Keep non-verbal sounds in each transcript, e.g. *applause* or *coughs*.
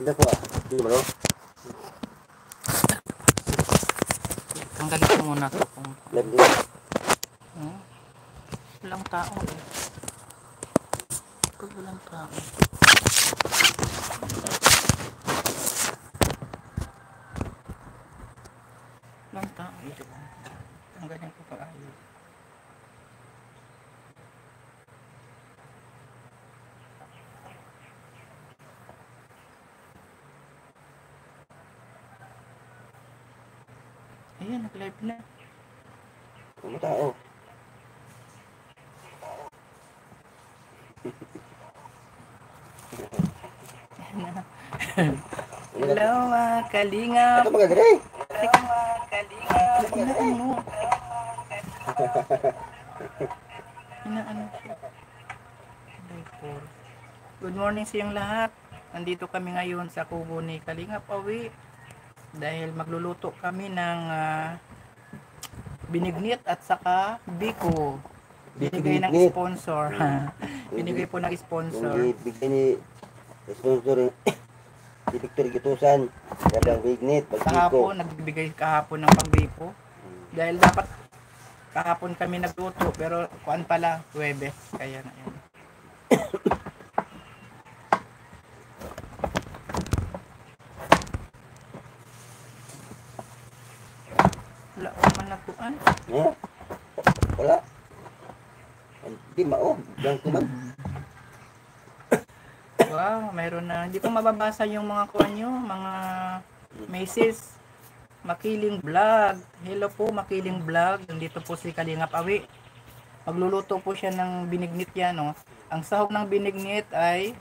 Hindi ko ah. Hindi mo no? Tanggalin ko muna to kung din. hmm? walang tao eh. Pag walang tao. Walang tao ito. Tanggalin ko pa ayos. Ayan, nag-live na. Ano tao? Hello, mga kalingap. Ito mga dire. Inaan mo. Inaan siya. Day four. Good morning sa inyong lahat. Nandito kami ngayon sa kubo ni Kalingap Awi. Dahil magluluto kami ng ah, binignit at saka biko. Binigay ng Binignit. sponsor. *laughs* Binigay po ng sponsor. Bigay ni sponsor *coughs* si Victor Gitusan. Bignit. Pagkiko. kahapon, nagbibigay kahapon ng pangbipo. Dahil dapat kahapon kami nagluto, pero kuan pala, Huwebes. Kaya na yun. Wala ko man nakuan. Eh? Wala. Ko man. Wow, mayroon na. Hindi ko mababasa yung mga kuan nyo, mga messages. Makiling Vlog. Hello po, Makiling Vlog. Nandito po si Kalingap Awi. Magluluto po siya ng binignit yan, no? Ang sahog ng binignit ay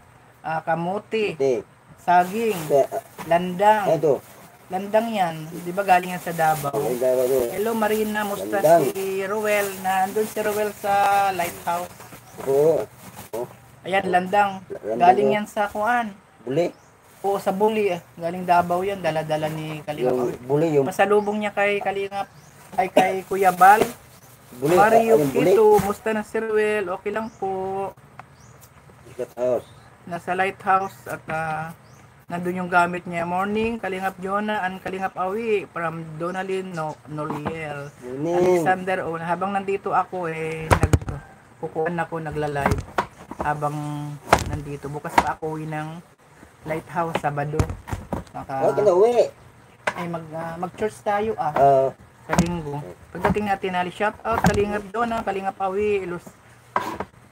ah, kamuti, Hindi. saging, Kaya, landang. Ito. Landang yan. Di ba galing yan sa Davao? Hello Marina, musta si Ruel? Nandun si Ruel sa lighthouse. Oo. Ayan, landang. Landang, Galing oh. yan sa kuan. Buli. Oo, sa Buli. eh. Galing Davao yan. Dala-dala ni Kalingap. Yung buli. Yung Pasalubong niya kay Kalingap. Ay kay Kuya Bal. buli. Mario. Kito. Musta na si Ruel? Okay lang po. Cat house. Nasa lighthouse at ah, nandun yung gamit niya. Morning, Kalingap Jonah and Kalingap Awi from Donalyn no, Noliel. Morning. Alexander O. Habang nandito ako eh, nag, kukuhan ako, nagla-live. Habang nandito. Bukas pa ako uwi ng lighthouse Sabado. Maka, Huwag ka na uwi. ay mag, ah, mag-church tayo ah. Ah, sa linggo. Pagdating natin ali shout out Kalingap Dona, Kalingap Awi, Luz,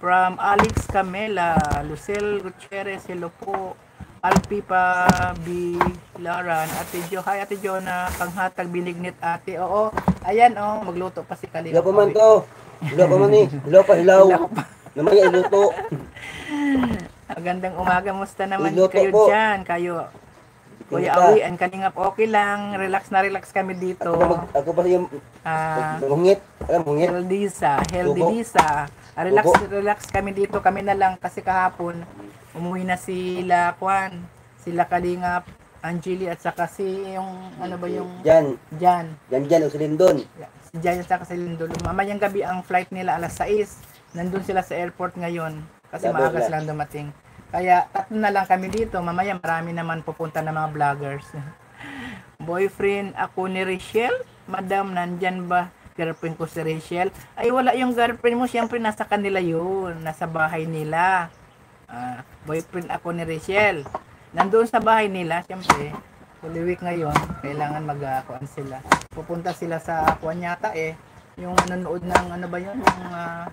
from Alex Camela, Lucel Gutierrez, hello po. Alpi pa Bilaran, Ate Jo, hi Ate Jo na panghatag binignit ate. Oo, ayan oh, magluto pa si Kalingap pa man to. Hilaw *laughs* pa man eh. Hilaw pa, hilaw. Namaya iluto. *laughs* Magandang umaga, musta naman Niluto kayo po. dyan? Kayo, Kuya Kumusta? Awi, and Kalingap, okay lang. Relax na relax kami dito. Ako, pa mag, ako pa yung Ah, mungit. Alam, mungit. Heldisa, Heldisa. Ah, relax, relax kami dito. Kami na lang kasi kahapon umuwi na sila Kwan, sila Kalingap, Angeli at saka si yung ano ba yung Diyan. Jan. Diyan, diyan. O silindon. Si Jan at saka si Lindolo. Mamayang gabi ang flight nila alas 6. Nandun sila sa airport ngayon kasi Double maaga silang dumating. Kaya tatlo na lang kami dito. Mamaya marami naman pupunta ng mga vloggers. *laughs* Boyfriend ako ni Rachel. Madam, nandyan ba girlfriend ko si Rachel? Ay, wala yung girlfriend mo. Siyempre, nasa kanila yun. Nasa bahay nila. Ah, boyfriend ako ni Rachel. Nandoon sa bahay nila, siyempre. Holy Week ngayon, kailangan mag-akuan sila. Pupunta sila sa akuan yata eh. Yung nanonood ng ano ba yun? Yung ah,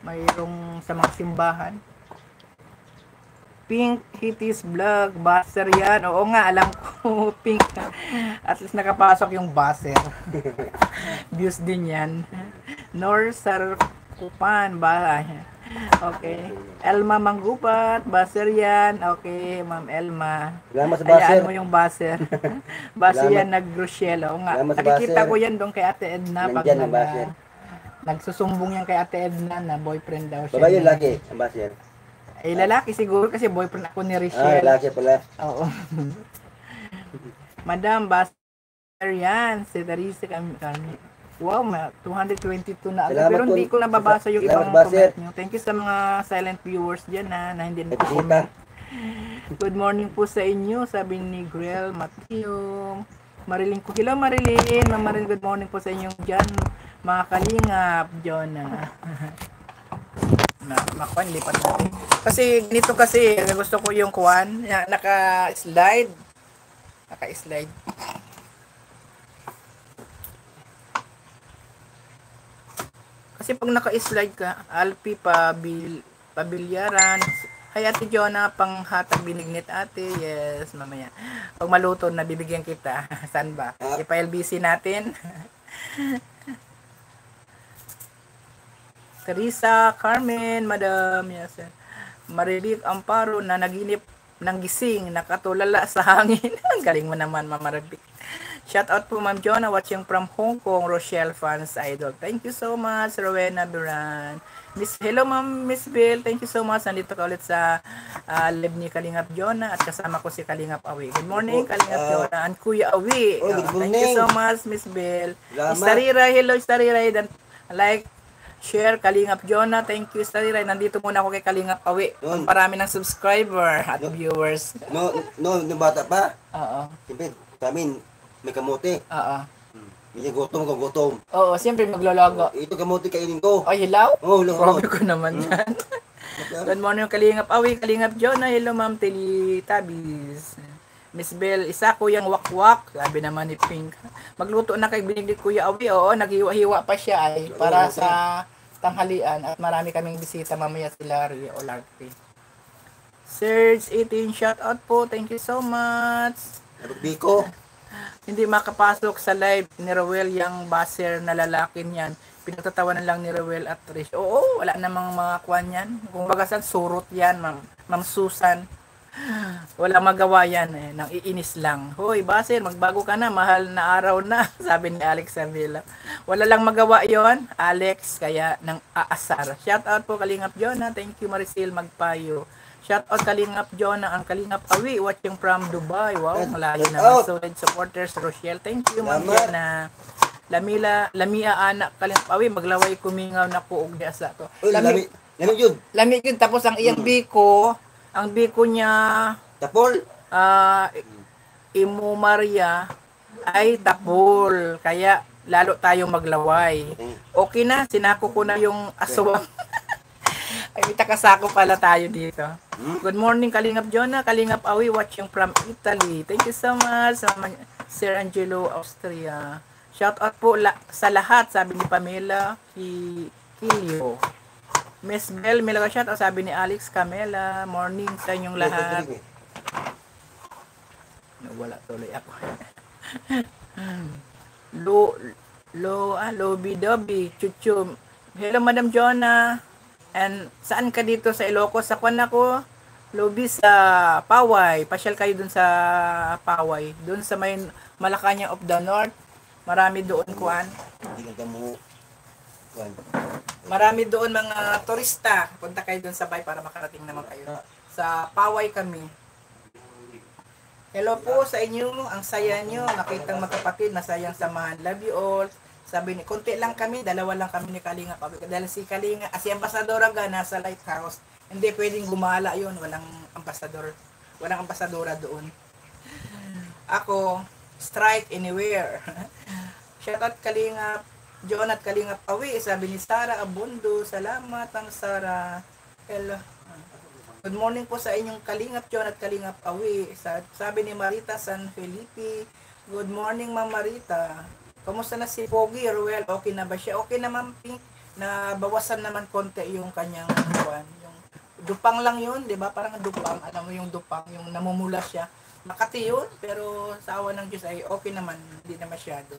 mayroong sa mga simbahan. Pink Hitties Vlog, buzzer yan. Oo nga, alam ko, *laughs* pink. At least nakapasok yung buzzer. *laughs* Views din yan. Nor Sarkupan, ba? Okay. Elma Manggupat, buzzer yan. Okay, Ma'am Elma. Salamat sa baser. Hayaan mo yung buzzer *laughs* Salamat. yan. Oo nga. Salamat sa Nakikita ko yan doon kay Ate Edna. Pag Nandyan ang nag- buzzer. nagsusumbong yan kay Ate Edna na boyfriend daw siya. Babae yung laki. Ang baser. Eh, lalaki siguro kasi boyfriend ako ni Ah, Richelle. laki pala. Oo. *laughs* Madam, Buster yan. Si Teresa kami. kami. Wow, ma- 222 na agad. Pero po. hindi ko nababasa yung ibang comment nyo. Thank you sa mga silent viewers dyan na, na hindi nagko-comment. bisita. *laughs* Good morning po sa inyo, sabi ni Grel Mateo. Marilyn ko. Hello Marilyn. Ma'am Marilyn, good morning po sa inyong dyan. Mga kalingap, Jonah. *laughs* na, makuan, lipat natin. Kasi ganito kasi, gusto ko yung kuan, na- naka-slide. Naka-slide. Kasi pag naka-slide ka, Alpi Pabil, Pabilyaran, Hay Ate Jonah, pang hatag binignit ate. Yes, mamaya. Pag maluto na, bibigyan kita. *laughs* Saan ba? Ipa-LBC natin. *laughs* Teresa, Carmen, Madam, yes. Marilit Amparo na naginip ng gising, nakatulala sa hangin. *laughs* Ang galing mo naman, Mama Rabik. Shout out po Ma'am Jonah watching from Hong Kong, Rochelle fans idol. Thank you so much, Rowena Duran. Miss, hello Ma'am Miss Bill, thank you so much. Nandito ka ulit sa ah, live ni Kalingap Jonah at kasama ko si Kalingap Awi. Good morning, Oh, Kalingap ah, Jonah and Kuya Awi. oh, good thank you morning. so much, Miss Bill. Salamat. Starira, hello Starira. Dan, like, share, Kalingap Jonah. Thank you, Starira. Nandito muna ako kay Kalingap Awi. Yun. Parami ng subscriber at Yun. viewers. No, no, nung bata pa, Oo. siyempre, amin, may kamote. Oo. Hindi gutom ka, gutom. Oo, siyempre maglologo. Ito kamote kainin ko. Ay, hilaw? Oh, hello. Grabe ko naman yan. Good morning, Kalingap Awi, Kalingap Jonah. Hello, Ma'am Tili Tabis. Miss Bell, isa ko yung wakwak. Sabi naman ni Pink. Magluto na kay biniglit Kuya Awi. Oo, naghiwa-hiwa pa siya ay para Oo, sa tanghalian. At marami kaming bisita mamaya si Larry o Larry. Serge 18, shout out po. Thank you so much. Nagbiko. Hindi makapasok sa live ni Rowel yung baser na lalaki niyan. Pinagtatawanan lang ni Rowel at Trish. Oo, wala namang mga kwan yan. Kung bagasan, surot yan, ma'am. Ma'am Susan. Wala magawa yan eh. Nang iinis lang. Hoy, baser, magbago ka na. Mahal na araw na. *laughs* Sabi ni Alex Avila. Wala lang magawa yon Alex. Kaya nang aasar. Shout out po Kalingap Jonah. Thank you Maricel Magpayo. Shout out Kalingap Jonah. Ang Kalingap Awi. Watching from Dubai. Wow, malayo out. Solid supporters. Rochelle. Thank you, Ma'am Salamat. Jonah. Lamila, lamia anak Kalingap Awi. Maglaway kumingaw na kuog di asa to. Uy, lami. Lami yun. Lami yun. Tapos ang iyang biko, ang biko niya, Tapol. ah Imo Maria ay tapol. Kaya lalo tayong maglaway. Okay na, sinako ko na yung aswang. Ay, may takasako pala tayo dito. Good morning, Kalingap Jonah. Kalingap Awi, watching from Italy. Thank you so much, Sir Angelo, Austria. Shout out po la- sa lahat, sabi ni Pamela Ki Kilio. Miss Bell, may laga shout out, sabi ni Alex Camela. Morning sa inyong lahat. Wala tuloy ako. *laughs* lo, lo, ah, Lobi Dobby, Chuchu. Hello, Madam Jonah. And saan ka dito sa Ilocos? Sa kwan ako, Lobi sa Paway. Pasyal kayo dun sa Paway. Dun sa may Malacanang of the North. Marami doon kuan. Marami doon mga turista. Punta kayo doon sa bay para makarating naman kayo. Sa Paway kami. Hello po sa inyo. Ang saya nyo. Nakitang magkapatid. Masayang samahan. Love you all. Sabi ni, konti lang kami. Dalawa lang kami ni Kalinga. Dahil si Kalinga, ah, si Ambasadora ga nasa lighthouse. Hindi pwedeng gumala yun. Walang ambasador. Walang ambasadora doon. Ako, strike anywhere. *laughs* Shoutout Kalinga John at Kalinga Pawi, sabi ni Sara Abundo, salamat ang Sara. Hello. Good morning po sa inyong Kalingap John at Kalingap Awi. Sa, sabi ni Marita San Felipe, Good morning Ma'am Marita. Kamusta na si Pogi Ruel? Okay na ba siya? Okay na Ma'am Pink. Na bawasan naman konti yung kanyang buwan. Yung dupang lang yun, di ba? Parang dupang. Alam mo yung dupang, yung namumula siya. Makati yun, pero sa awa ng Diyos ay okay naman. Hindi na masyado.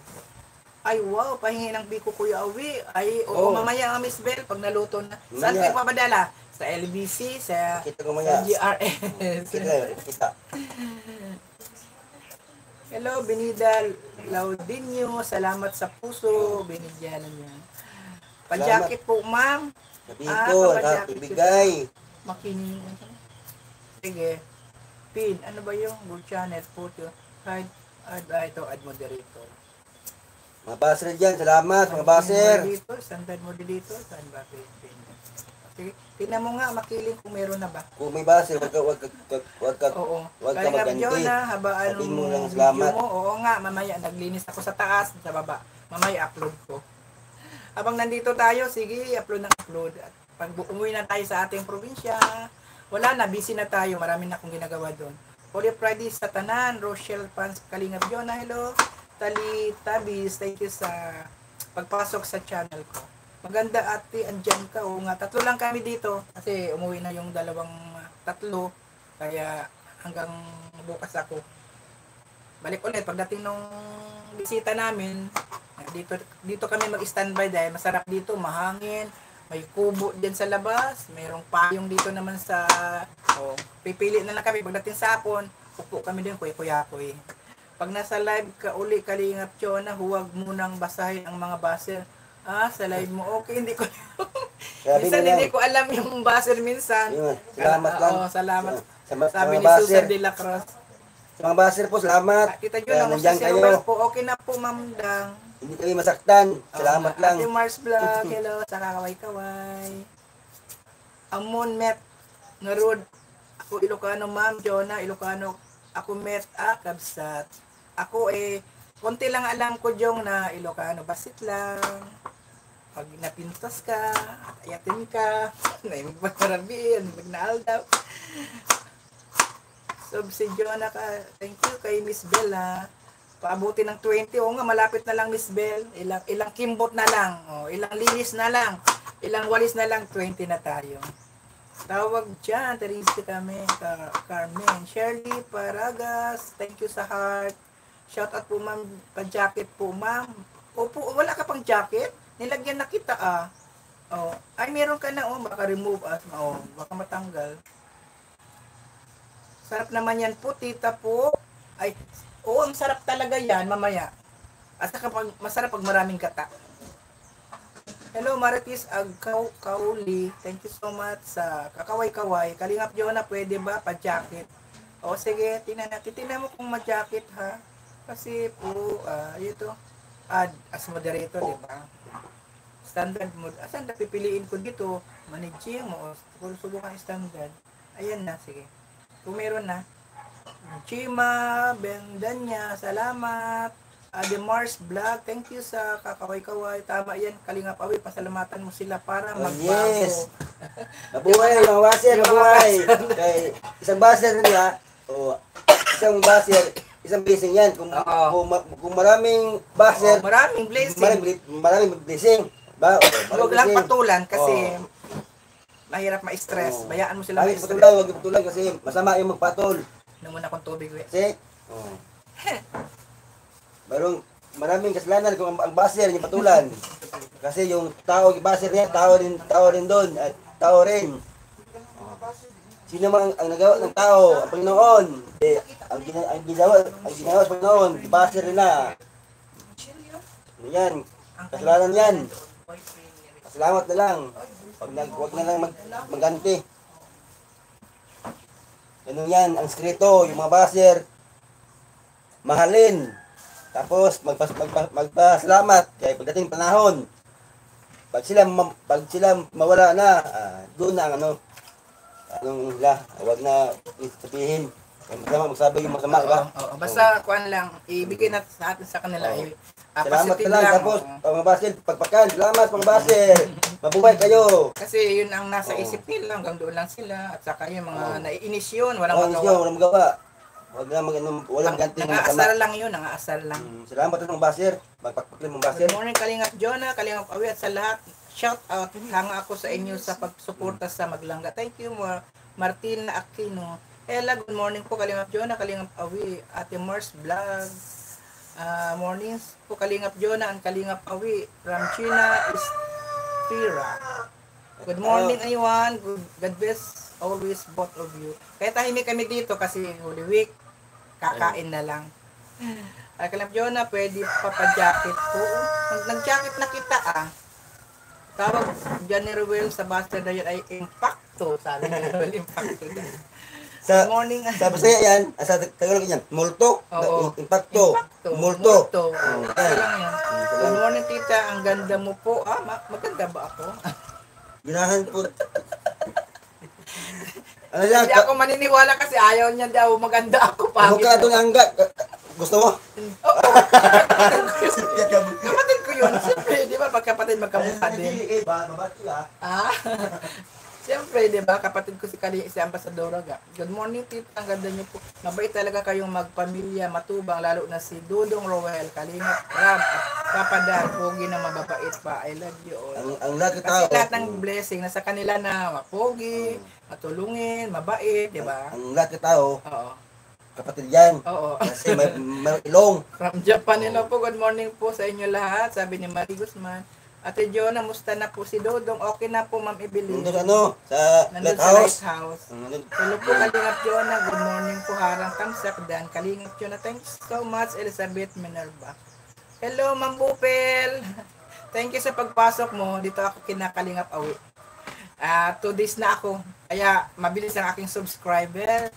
Ay, wow, pahingi ng biko Kuya Awi. Ay, oo, Oh. mamaya ang Miss Bell, pag naluto na. Saan kayo papadala? Sa LBC, sa, Kita ko sa. GRS. Kita, kita. Hello, Benida Laudinio. Salamat sa puso. Binigyan niya. Pa-jacket po, ma'am. Sabi Ah, ko, kapadyak. ibigay. Makinig. Sige. Pin, ano ba yung good channel po to? Add, ah, ito, add moderator. Mga baser dyan, salamat mga baser. Moderator, standard moderator, saan ba pin? Tingnan mo nga, makiling kung meron na ba. Kung may baser, wag ka, wag ka, wag ka, Oo. wag ka Kaya nga, maganti. Habaan Sabihin mo lang salamat. mo. Oo nga, mamaya, naglinis ako sa taas, sa baba. Mamaya, upload ko. Habang nandito tayo, sige, upload ng upload. At pag umuwi na tayo sa ating probinsya, wala na, busy na tayo. Marami na akong ginagawa doon. Holy Friday sa Tanan, Rochelle Pans, Kalingap Jonah, hello. Tali Tabis, thank you sa pagpasok sa channel ko. Maganda ate, andyan ka. Oo nga, tatlo lang kami dito. Kasi umuwi na yung dalawang uh, tatlo. Kaya hanggang bukas ako. Balik ulit pagdating nung bisita namin. Dito dito kami mag-standby dahil masarap dito, mahangin. May kubo din sa labas, mayroong payong dito naman sa oh, pipili na lang kami pagdating sa hapon. Upo kami din kuy-kuyakoy. Pag nasa live ka uli kalingap Chona, huwag munang basahin ang mga baser. Ah, sa live mo. Okay, hindi ko *laughs* Sabi minsan hindi ko alam yung baser minsan. Yun, salamat Ah, lang. Oo, salamat. Sa, sa, sa Sabi ni baser, Susan de la Cruz. sa mga baser po, salamat. Ah, Jun, ako nandyan sa kayo. po. Okay na po, Ma'am Dang. Hindi kayo masaktan. Salamat Ah, lang. Ate Mars Vlog, *laughs* hello, sa kakaway-kaway. Amon Met, Narud, ako Ilocano, Ma'am Jonah, Ilocano, ako Met, ah, Kabsat. Ako eh, konti lang alam ko, Jong, na Ilocano, basit lang. Pag napintas ka, at ayatin ka, *laughs* na yung magparabihin, magnaaldaw. Sub si Jonah ka, thank you kay Miss Bella. Paabuti ng 20. O nga, malapit na lang Miss Bell. Ilang, ilang kimbot na lang. O, ilang linis na lang. Ilang walis na lang. 20 na tayo. Tawag dyan. Teresa kami. Ka Carmen. Shirley Paragas. Thank you sa heart. Shout out po ma'am. Pa-jacket po ma'am. Opo, wala ka pang jacket? Nilagyan na kita ah. Oh, ay meron ka na oh, baka remove ah. Oh, baka matanggal. Sarap naman yan po, tita po. Ay, oo, ang sarap talaga yan, mamaya. At saka pag, masarap pag maraming kata. Hello, Maritis Agkaw Kauli. Thank you so much sa kakaway-kaway. Kalingap Jonah, pwede ba pa-jacket? O sige, tingnan natin. Tingnan mo kung ma-jacket ha. Kasi po, ah, ito, add as moderator, di ba? Standard mode. Asan na pipiliin ko dito? Managing mo. Kung subukan standard. Ayan na, sige. Kung meron na. Chima, Bendanya, salamat. Ade Mars Vlog, thank you sa kakaway-kaway. Tama yan, Kalingap Awi, pasalamatan mo sila para Oh, magbago. yes. *laughs* Mabuhay, mga baser, mabuhay. Kay, isang baser niya, o isang baser, isang blessing yan. Kung, Oo. kung, ma- kung maraming baser, Oh, maraming blessing. maraming, maraming blessing. Ba, Huwag maraming lang blessing. patulan kasi Oo. mahirap ma-stress. Oo. Bayaan mo sila Lagi ma-stress. patulan, huwag patulan kasi masama yung magpatol. Inom muna akong tubig, we. Kasi, oh. *laughs* Barong, maraming kasalanan kung ang, ang baser yung patulan. Kasi yung tao, yung baser niya, tao rin, tao rin doon, at tao rin. Sino man ang, ang nagawa ng tao, ang Panginoon, eh, ang, gina, ang ginawa, ang ginawa sa Panginoon, yung baser nila. Yan, kasalanan yan. Salamat na lang. Pag nag, wag na lang mag, maganti. Ganun yan, ang skrito, yung mga baser, mahalin. Tapos magpas, magpa, magpasalamat kay pagdating panahon. Pag sila ma- pag sila mawala na, ah, doon na ang ano anong la, wag na sabihin. Masama magsabi yung masama, di ba? Oo, oo. Basta, kuan lang, ibigay natin sa atin sa kanila. Oo. Salamat na lang. Tapos, oo. ang mga baser, pagpakan. Salamat mga baser. Mabuhay kayo. Kasi yun ang nasa Oo. isip nila, hanggang doon lang sila. At saka yung mga Oo. naiinis yun, walang Oh, magawa. nisyo, walang magawa. Wag na mag ano, walang Ang- ganti ng Nangaasar lang yun, nangaasar lang. Mm, Salamat sa mga baser. Magpakpaklim mga baser. Good morning, Kalingap Jonah, Kalingap Awi at sa lahat. Shout out, hanga ako sa inyo sa pagsuporta sa Maglangga. Thank you, Mar Martina Aquino. Ella, good morning po, Kalingap Jonah, Kalingap Awi, Ate Mars Vlog. Ah, mornings po, Kalingap Jonah and Kalingap Awi from China, Istira. Good morning, everyone. Good, God bless always both of you. Kaya tahimik kami dito kasi Holy Week, kakain na lang. Ay, Kalingap Jonah, pwede pa pa-jacket po. Nag- Nag-jacket na kita ah. Tawag Johnny Ruel sa Buster yun ay impacto. Sabi ni Ruel, impacto. Sa Good morning. sa Bisaya yan, ah, sa Tagalog yan, multo, Oo. impacto, Impacto. multo. Multo. Oo, Isa yan. lang yan. Good morning, tita. Ang ganda mo po. Ah, ma- maganda ba ako? *laughs* Ginahan po. *laughs* Ano siya? Hindi ako maniniwala kasi ayaw niya daw maganda ako pa. Mukha ito ng angga. Gusto mo? Oo. *laughs* kapatid ko yun. Siyempre, di ba, pagkapatid magkamukha din. Eh, ah. Siyempre, di ba, kapatid ko si Kali, si Ambassadora ga. Good morning, tita. Ang ganda niyo po. Mabait talaga kayong magpamilya, matubang, lalo na si Dudong Roel, Kalingat, Rab, at Papa Dan, Pogi na mababait pa. I love you all. Ang, ang lahat ng Kasi tao. lahat ng blessing nasa kanila na mapogi, matulungin, mabait, di ba? Ang lahat ng tao, Oo. kapatid yan. Oo. Kasi may, may ilong. From Japan, hello po. Good morning po sa inyo lahat. Sabi ni Marie Guzman. Ate Jonah, musta na po si Dodong? Okay na po, Ma'am Evelyn. Nandun sa ano, sa Nandun sa lighthouse. lighthouse. Ang nandun. Hello po, Kalingap Jonah. Good morning po, Harang Kamsak Dan. Kalingap Jonah. Thanks so much, Elizabeth Minerva. Hello, Ma'am Bupel. *laughs* Thank you sa pagpasok mo. Dito ako kinakalingap awi. Ah, two days na ako. Kaya mabilis ang aking subscriber.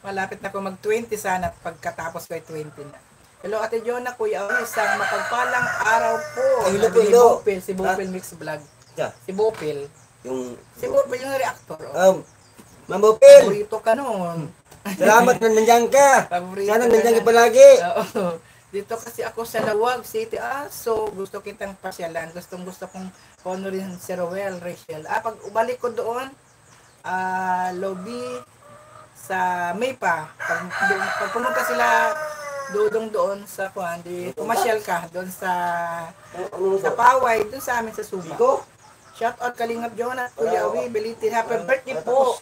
Malapit na ako mag-20 sana at pagkatapos ko ay 20 na. Hello, Ate Jonah, Kuya Awi. Isang mapagpalang araw po. Ay, hello ni hello. Bupel, si Bupel Mix Vlog. Siya, Si Bupel. yung, Si Bupel yung reactor. Oh. um, Mambupil, Paborito ka noon. salamat na nandiyan ka. Paborito Sana ka nandiyan na. ka palagi. Oo. Dito kasi ako sa Lawag City. Ah, so gusto kitang pasyalan. Gustong gusto kong honorin si Roel, Rachel. Ah, pag ubalik ko doon, ah, lobby sa Maypa. Pag, doon, pag pumunta sila dudong doon sa kuhan, di pumasyal ka doon sa sa? Paway, doon sa amin sa Suba. Shout out Kalingap Jonah, Kuya Awi, belated happy birthday po.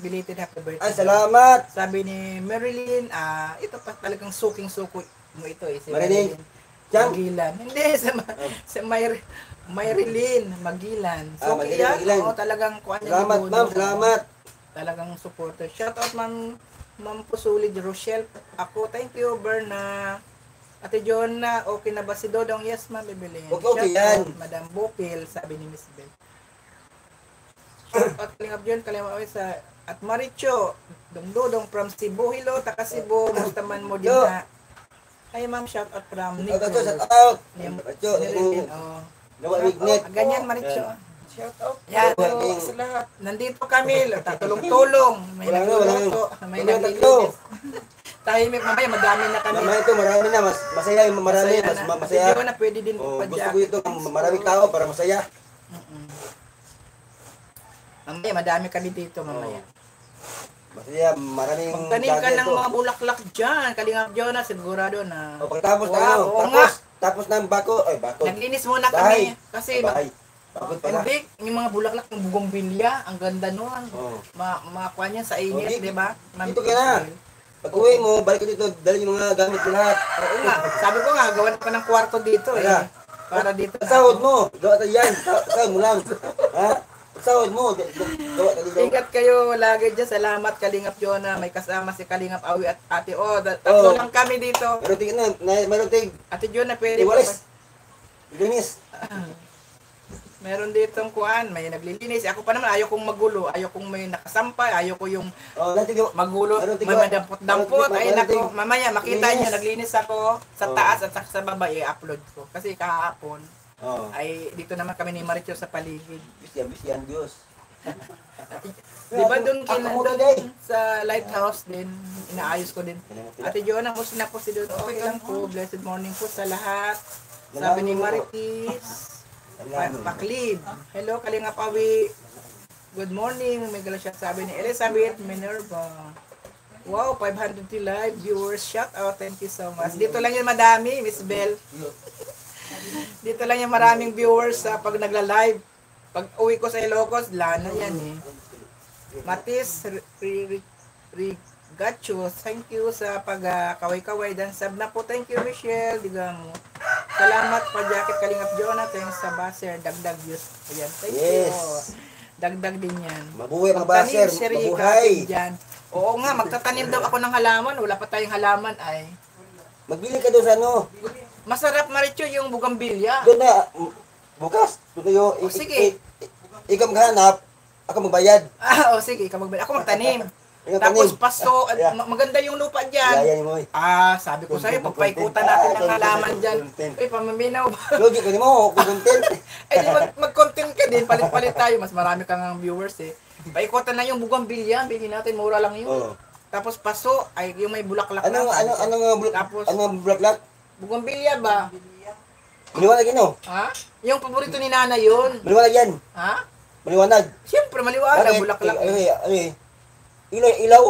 Belated happy birthday. Ay, salamat. Sabi ni Marilyn, ah, ito pa talagang suking-suko mo ito eh. Si Marilyn. Magilan. Hindi, sa, ma- sa Mayr Marilyn Magilan. Ah, Suki Magilan. Magilan. Oo, talagang kuha niya Salamat, ma'am. Salamat. Talagang supporter. Shout out, ma'am, ma'am Pusulid Rochelle. Ako, thank you, Berna. Ate John na, okay na ba si Dodong? Yes, ma'am, bibili. Okay, okay yan. out, Madam Bopil, sabi ni Miss Bell. Shout out, Kalingap John, Kalingap sa at Maricho, Dongdodong from Cebu. Hello, taka Cebu. Musta man mo din na. Ay, ma'am, shout out from Nico. shout out. Shout out. Ganyan, Maricho. Shout out Yan. po sa lahat. Nandito kami, tulong-tulong. May Wala na, wala na. nagluluto, may Wala na, naglilinis. *laughs* Tahimik mamaya, madami na kami. Naman ito, marami na. Mas, masaya yung marami. Masaya Mas na. ma- masaya. Hindi ko na pwede din Oh, pa gusto ko ito, maraming tao para masaya. Mamaya, madami kami dito mamaya. Masaya, maraming Magtanim ka ng mga bulaklak dyan. Kalingap Jonas, sigurado na. O, pagtapos na, Wow, ano, oo nga. tapos, tapos ng bako, ay, bako. Naglinis muna Bahay. kami. Kasi, Bahay. Bakit pala? hindi, yung mga bulaklak ng bugongbilya, ang ganda nun. Oo. Ma makuha niya sa init, Oh, di- ba? Dito ka na. Pag uwi mo, balik ko dito, dali yung mga gamit ko lahat. Oo nga, sabi ko nga, gawan pa ng kwarto dito eh. Wala. Para dito na Sahod mo, gawa tayo yan. Sa- Sahod mo lang. Ha? Sahod mo, g- g- gawa tayo dito. Ingat kayo lagi dyan. Salamat Kalingap Jonah. May kasama si Kalingap Awi at Ate O. Da- Tatlo Oo. lang kami dito. Meron tig na, na- meron Ate Jonah, pwede ba? iwalis. Linis. *laughs* Meron ditong kuan, may naglilinis. Ako pa naman, ayaw kong magulo. Ayaw kong may nakasampay. Ayaw ko yung O, natin gawa. magulo. May madampot-dampot. Ay nako, mamaya makita linis. nyo, naglinis ako sa Oo. taas at sa baba, i-upload ko. Kasi kahapon, O, ay dito naman kami ni Maricho sa paligid. bisyan, bisyan, Diyos. *laughs* Di ba doon kina doon sa lighthouse din, inaayos ko din. Ate Joanna, musta na po si Dodo? Okay lang po. Blessed morning po sa lahat. Sabi ni Maritis, pa- Paklib. Hello, Kalinga Pawi. Good morning. May gala siya sabi ni Elizabeth Minerva. Wow, 500 live viewers. Shout out. Thank you so much. Dito lang yun madami, Miss Bell. *laughs* Dito lang yung maraming viewers sa pag nagla-live. Pag uwi ko sa Ilocos, lana yan eh. Matis Rigacho, thank you sa pag ah, kaway-kaway dan sab na po. Thank you Michelle, digang mo. Salamat pa jacket Kalingap Jonah, thanks sa baser dagdag views. Ayan, thank you. Yes. Dagdag din yan. Mabuhay mga baser, Rica mabuhay. dyan. Oo nga, magtatanim daw ako ng halaman. Wala pa tayong halaman ay. Magbili ka doon sa ano. Masarap Maricho yung bugambilya. Doon na, bukas. Doon tayo. O, sige. Ikaw maghanap, ako magbayad. Ah, o sige, ikaw magbili. Ako magtanim. Yung Tapos tanim. paso, at Yeah. ma- maganda yung lupa dyan. ni mo eh. Ah, sabi ko sa'yo, pagpaikutan natin Ah, ng halaman dyan. Uy, pamaminaw ba? Logi ko ni mo, content. *laughs* eh di mag, mag-content ka din, palit-palit tayo. Mas marami kang viewers eh. Paikutan na yung bugambilya, bilhin natin, mura lang yun. Oo. Tapos paso, ay yung may bulaklak Ano na. ano ano nga bulak Tapos- ano nga bulaklak? Bugambilya ba? Maliwanag yan oh. Ha? Yung paborito ni Nana yun. Maliwanag yan. Ha? Maliwanag. Siyempre, maliwanag, bulaklak. Ano eh, ano eh. Ilaw, ilaw.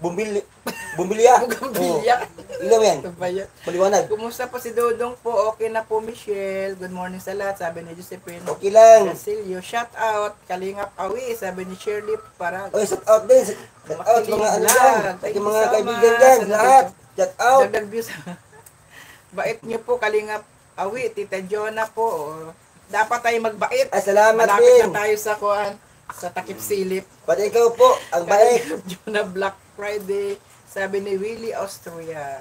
Bumbil, *laughs* bumbilya. Bugambilya. Oo. Ilaw yan. Ano ba yan? Maliwanag. Kumusta po si Dodong po? Okay na po, Michelle. Good morning sa lahat, sabi ni Josephine. Okay lang. Basilio, shout out. Kalingap Awi, sabi ni Shirley para Oy, shout out din. Shout out mga ano dyan. Thank you mga so kaibigan dyan. Lahat. Shout out. Dagdag views. *laughs* Bait niyo po, Kalingap Awi, Tita Jonah po. Dapat tayo magbait. Ay, salamat Malapit na tayo sa kuan sa takip silip. Pati ikaw po, ang. Kalingap *laughs* Jonah Black Friday, sabi ni Willie Austria.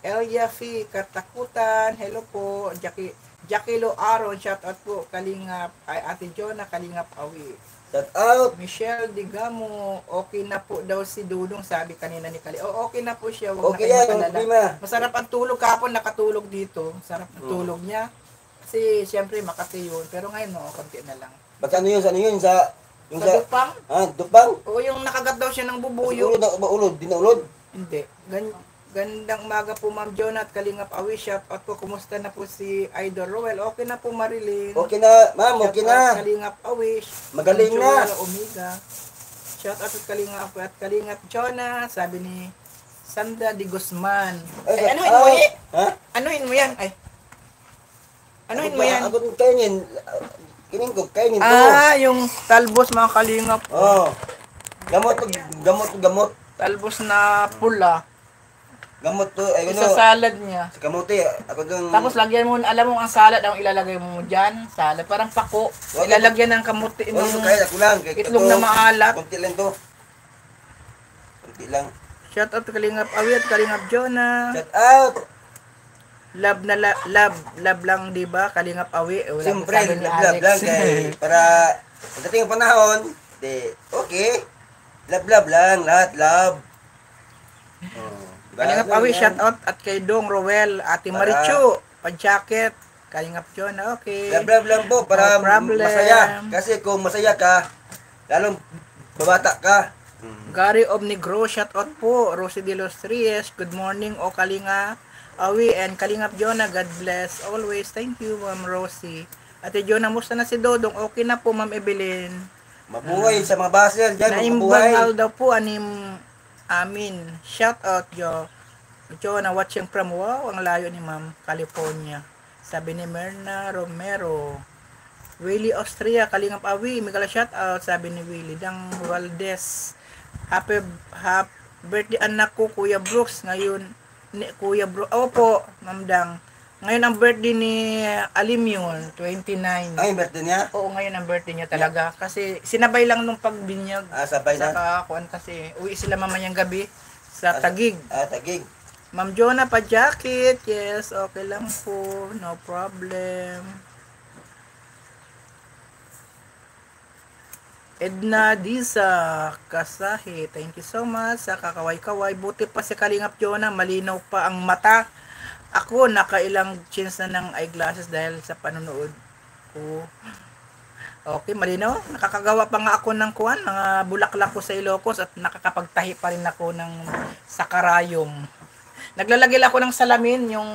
Elia Fi, Katakutan, hello po. Jackie, Jackie Lo Aron, shout out po. Kalingap, ay Ate Jonah, Kalingap Awi. Shout out. Michelle Digamo, okay na po daw si Dudong, sabi kanina ni Kali. O, okay na po siya, huwag Okay na magalala. prima. Masarap ang tulog kahapon, nakatulog dito. Sarap Hmm. ang tulog niya. Kasi, siyempre, Makati yun. Pero ngayon, no, konti na lang. Ba't ano yun? Sa ano yun? Sa, yung Sa sa, Dupang, ha, dupang? o yung nakagat daw siya ng Ulod bubuyo. na ba ulod? Di na ulod? Hindi. Gan gandang umaga po, Ma'am Jonah at Kalingap Awi. Shout out po, kumusta na po si Idol Roel? Okay na po, Marilyn. Okay na, ma'am, okay na. Kalingap Awi. Magaling na. Omega. Shout out at Kalingap at Kalingap Jonah. Sabi ni Sandra Di Guzman. Ay, shout anuhin mo eh? Ha? Anuhin mo yan? Ay. Anuhin mo yan? Ako din kainin. Kining ko, kainin ko. Ah, yung talbos mga kalingap. Oh. Gamot gamot gamot. Talbos na pula. Gamot to, ay ano. Isa salad niya. Sa kamote, ako dun. Tapos lagyan mo, alam mo ang salad ang ilalagay mo dyan. Salad, parang pako. Wag- Ilalagyan ng kamuti, Oh, ng kaya ako lang. Kaya itlog ito, na maalat. Kunti lang to. Kunti lang. Shout out to Kalingap Awi at Kalingap Jonah. Shout out. Love na la, love, love lang 'di ba? Kalingap Awi. Eh, wala Siyempre, love, love lang. Kay, *laughs* para, pagdating ang panahon, di, okay. Love, love lang. Lahat, love. Oh, diba? Kalingap Awi, shout out at kay Dong Roel, Ate Para- Marichu, pa-jacket. Kalingap Jonah, okay. Love, love lang po para No masaya. Kasi kung masaya ka, lalong babata ka. Hmm. Gary Omnigro, shout out po. Rosie de los Reyes, good morning. O Kalinga Awi and Kalingap Jonah, God bless. Always, thank you, Ma'am Rosie. Ate Jonah, musta na si Dodong? Okay na po, Ma'am Evelyn. Mabuhay sa mga baser dyan. Naimbangal daw po, anim amin. Shout out, Jo. Jonah, watching from, wow, ang layo ni Ma'am, California. Sabi ni Merna Romero. Willie Austria, Kalingap Awi, Migala shout out, sabi ni Willie. Dang Valdez. Happy, happy birthday anak ko, Kuya Brooks. Ngayon, ni, Kuya Brooks. Opo, Ma'am Dang. Ngayon ang birthday ni Alimyon, 29. Ay, birthday niya? Oo, ngayon ang birthday niya talaga. Kasi sinabay lang nung pagbinyag. Ah, sabay na. Saka kuan kasi uwi sila mamayang gabi sa Tagig. Ah, tagig. Ma'am Jonah pa jacket. Yes, okay lang po. No problem. Edna Diza Kasahi, thank you so much sa kakaway-kaway. Buti pa si Kalingap Jonah, malinaw pa ang mata. Ako, nakailang chins na ng eyeglasses dahil sa panonood ko. Okay, malinaw. Nakakagawa pa nga ako ng kuwan, mga bulaklak ko sa Ilocos at nakakapagtahi pa rin ako ng sakarayom. Naglalagay ako ng salamin, yung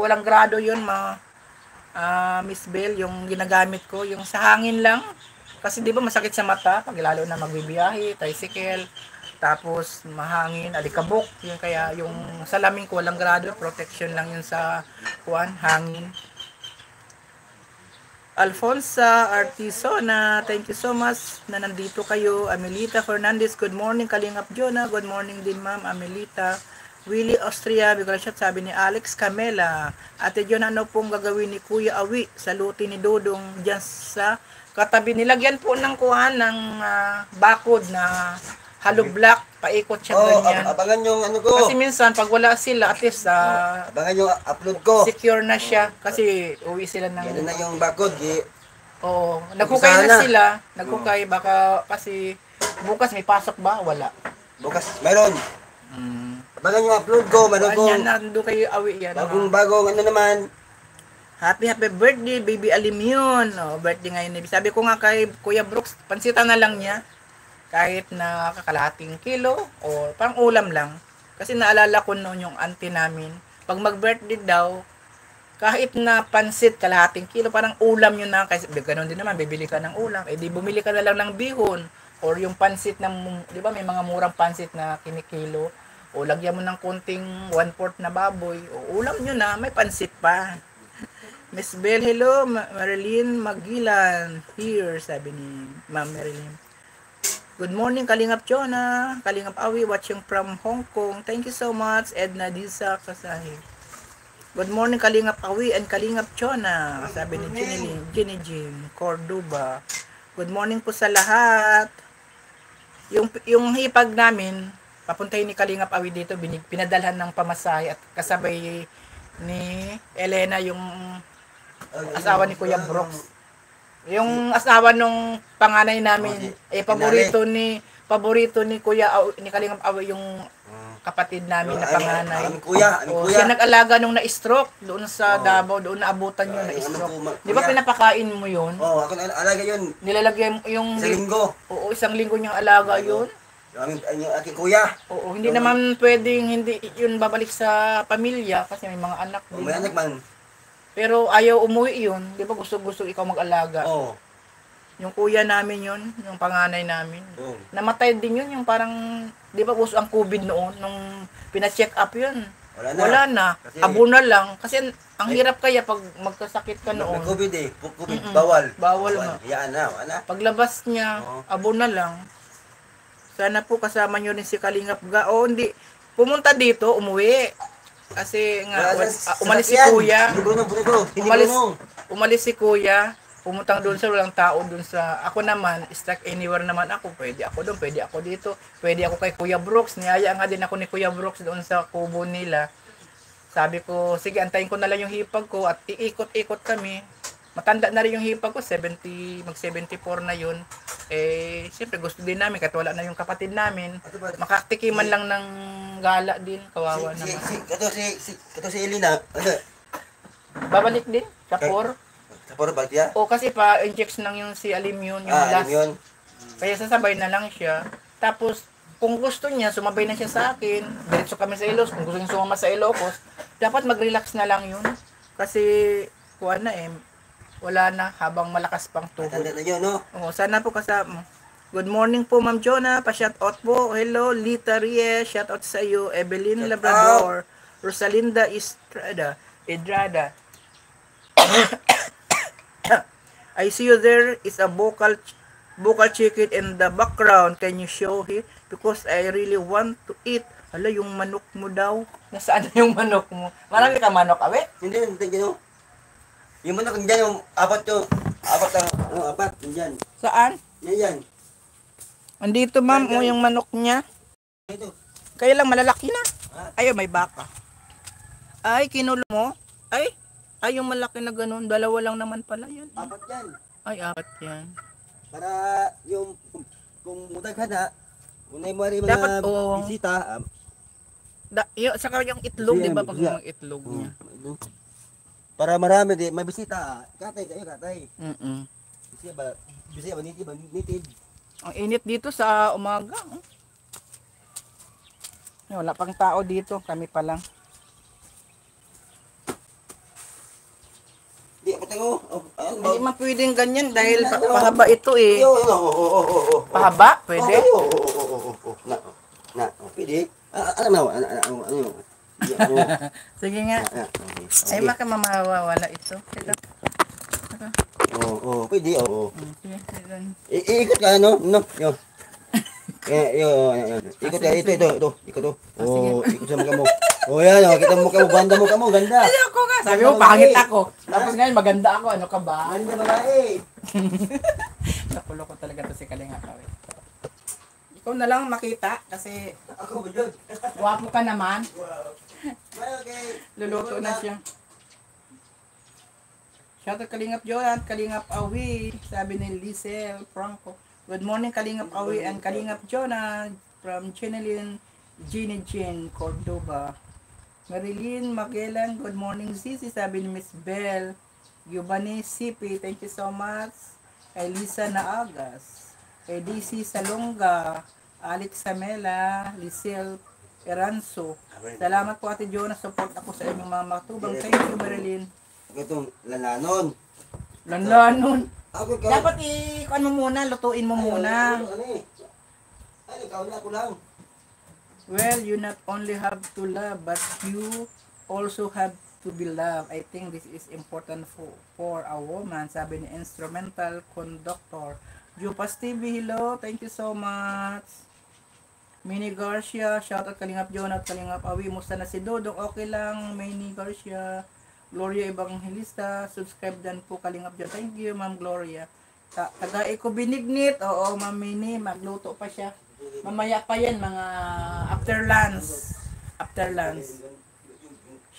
walang grado yun, ma ah, Miss Bell, yung ginagamit ko, yung sa hangin lang. Kasi di ba masakit sa mata, pag lalo na magbibiyahe, tricycle, tapos mahangin, alikabok, yung kaya yung salamin ko walang grado, protection lang yun sa kuwan, hangin. Alfonsa Artisona, thank you so much na nandito kayo. Amelita Fernandez, good morning. Kalingap Jonah, good morning din ma'am Amelita. Willie Austria, bigla shot sabi ni Alex Camela. Ate Jonah, ano pong gagawin ni Kuya Awi sa luti ni Dodong dyan sa katabi? Nilagyan po ng kuhan ng ah, bakod na hollow block, paikot siya Oh, ganyan. ab- abangan yung ano ko. Kasi minsan, pag wala sila, at least ah, Abangan yung upload ko. secure na siya. Kasi uwi sila ng Yan na yung bakod. Di, Oo, nagkukay na sila. Nagkukay baka kasi Bukas may pasok ba? Wala. Bukas, meron. Mm. Baga yung upload ko, meron Ano yan, kong nando kayo awi yan. bagong ah. bagong ano naman. Happy happy birthday, baby Alimyon. Oh, birthday ngayon. Sabi ko nga kay Kuya Brooks, pansitan na lang niya. Kahit na kakalahating kilo o parang ulam lang. Kasi naalala ko noon yung auntie namin. Pag mag-birthday daw, kahit na pansit kalahating kilo, parang ulam yun na. Kasi ganun din naman, bibili ka ng ulam. Eh di bumili ka na lang ng bihon. Or yung pansit ng, di ba may mga murang pansit na kinikilo. O lagyan mo ng konting one-fourth na baboy. O ulam nyo na, may pansit pa. Miss Bell, hello. Ma- Marilyn Magilan. Here, sabi ni Ma'am Marilyn. Good morning, Kalingap Chona. Kalingap Awi, watching from Hong Kong. Thank you so much, Edna Disa Kasahi. Good morning, Kalingap Awi and Kalingap Chona. Sabi ni Ginny, Ginny Jean, Cordoba. Good morning po sa lahat. Yung, yung hipag namin, papuntahin ni Kalingap Awi dito, binig, pinadalhan ng pamasahe at kasabay ni Elena yung asawa ni Kuya Brooks. Yung asawa nung panganay namin, eh paborito ni paborito ni Kuya Aw- ni Kalingap Awi yung kapatid namin na panganay. Aming kuya, aming Oh, kuya. siya nag-alaga nung na-stroke doon sa Oo. Davao, doon naabutan yun na-stroke. ano ma- Di ba pinapakain mo yun? Oh, ako na alaga yun. Nilalagay mo yung Sa linggo. Oo, isang linggo niyang alaga yun. Yung yung aking kuya. Oo, hindi Oo. naman pwedeng hindi yun babalik sa pamilya kasi may mga anak Oh, din. may anak man. Pero ayaw umuwi yun. Di ba gusto-gusto ikaw mag-alaga? Oh. Yung kuya namin yun, yung panganay namin. Oh. Namatay din yun, yung parang, di ba uso ang COVID noon, nung pina-check up yun. Wala na. Wala na. Kasi- Abo na lang. Kasi ang Ay. hirap kaya pag magkasakit ka noon. COVID eh. COVID, Mm-mm. bawal. Bawal nga. Hayaan na, wala na. Paglabas niya, Oo. abo na lang. Sana po kasama nyo rin si Kalingap Ga. O hindi, pumunta dito, umuwi. Kasi nga, Wala wal- sa- ah, umalis si sasakyan. kuya. Hindi Bruno, Bruno. Hindi Umalis, umalis si kuya. Pumuntang doon sa walang tao doon sa ako naman stuck anywhere naman ako pwede ako doon pwede ako dito pwede ako kay Kuya Brooks niyaya nga din ako ni Kuya Brooks doon sa kubo nila sabi ko sige antayin ko na lang yung hipag ko at iikot-ikot kami matanda na rin yung hipag ko 70 mag 74 na yun eh siyempre gusto din namin kahit wala na yung kapatid namin makatikiman lang ng gala din kawawa Si, si, naman si, kato si, si, kato si Elena. Ano? babalik din kapor Sa puro bagya? o kasi pa injection lang yung si Alimyon yung Ah, last yun. Kaya sasabay na lang siya. Tapos, kung gusto niya, sumabay na siya sa akin. Diretso kami sa Ilocos. Kung gusto niya sumama sa Ilocos, dapat mag-relax na lang yun. Kasi, kuha na eh, wala na habang malakas pang Tanda tuhod. na yun, no? Oo, sana po kasama. Good morning po, Ma'am Jonah. Pa-shout out po. Hello, Lita Ries. Shout out sa iyo. Evelyn Shout Labrador. Rosalinda Estrada. Edrada. *coughs* I see you there is a vocal vocal chicken in the background. Can you show here? Because I really want to eat. Hala, yung manok mo daw. *laughs* Nasaan na yung manok mo? Marami ka manok, awe? Hindi, hindi, gano. Yung manok, nandiyan yung apat yung, apat ang, yung apat, nandiyan. Saan? Yan, yan. Andito, ma'am, o yung manok niya. Ito. Kaya lang malalaki na. Ay, may baka. Ay, kinulo mo? Ay, ay, yung malaki na ganun. Dalawa lang naman pala yan. Apat yan. Ay, apat yan. Para yung, kung, kung mudag ka na, kung na mo rin mga Dapat, oo. bisita, um, Da, yung, saka yung itlog, di ba? Pag yan. mga itlog um, niya. ano, para marami di, may bisita, katay kayo, katay. Mm-mm. Bisita ba, bisita ba, nitid ba, nitid. Ang init dito sa umaga. oh. Wala pang tao dito. Kami pa lang. Di, ako oh, ano ba? Hindi man pwedeng ganyan dahil pa- pahaba ito eh. Oh, oh, oh, oh, oh. Pahaba? Pwede? Oh, oh, oh, oh, oh, oh, na, oh, na, oh, pwede. Ah, ah, ano, ano, ano, ano, ano, *laughs* ano, Sige nga. ah, okay, Ay, okay. baka mamawawala ito. Ito. Oo, oh, pwede, oo. Oh, Mm, sige, sige. I- iikot ka, no? No, yo. *laughs* Eh, yo, yo, yo. Ikot ka, ito, ito, ito. Ikot, to. Oh, ikot sa mukha mo. Oh, yan, oh, kita mo mukha mo, ganda mo ka mo, ganda. Ayoko nga. Sabi mo, pangit ako. Tapos ngayon, maganda ako. Ano ka ba? Ganda babae. *laughs* Nakulo ko talaga to si Kalinga Kawit. Ikaw na lang makita kasi Ako ba yun? guwapo ka naman. Okay. Luluto na siya. Shoutout Kalingap Jolan, Kalingap Awi, sabi ni Lisel Franco. Good morning, Kalingap Awi and Kalingap Jonah from Chinelin, Ginny Jean, Cordoba. Marilyn Magellan, good morning, Sisi, sabi ni Miss Bell. Giovanni Sipi, thank you so much. Kay Lisa Naagas. DC Salonga. Alex Samela, Lisel Eranso. Salamat po Ate Jonah, support ako sa inyong mga matubang. Thank you, Marilyn. Itong lalanon. Ikaw. Dapat i ano mo muna, lutuin mo muna. Ano eh? Ay, ikaw na ako lang. Well, you not only have to love, but you also have to be loved. I think this is important for for a woman, sabi ni instrumental conductor. Jupas TV, hello. Thank you so much. Mini Garcia, shout out Kalingap Jonat, Kalingap Awi, musta na si Dodong, okay lang, Mini Garcia, Gloria Evangelista, subscribe din po Kalingap Jonat, thank you Ma'am Gloria. Ta taga ko binignit, oo Ma'am Mini, magluto pa siya. Mamaya pa yan, mga after lunch. After lunch.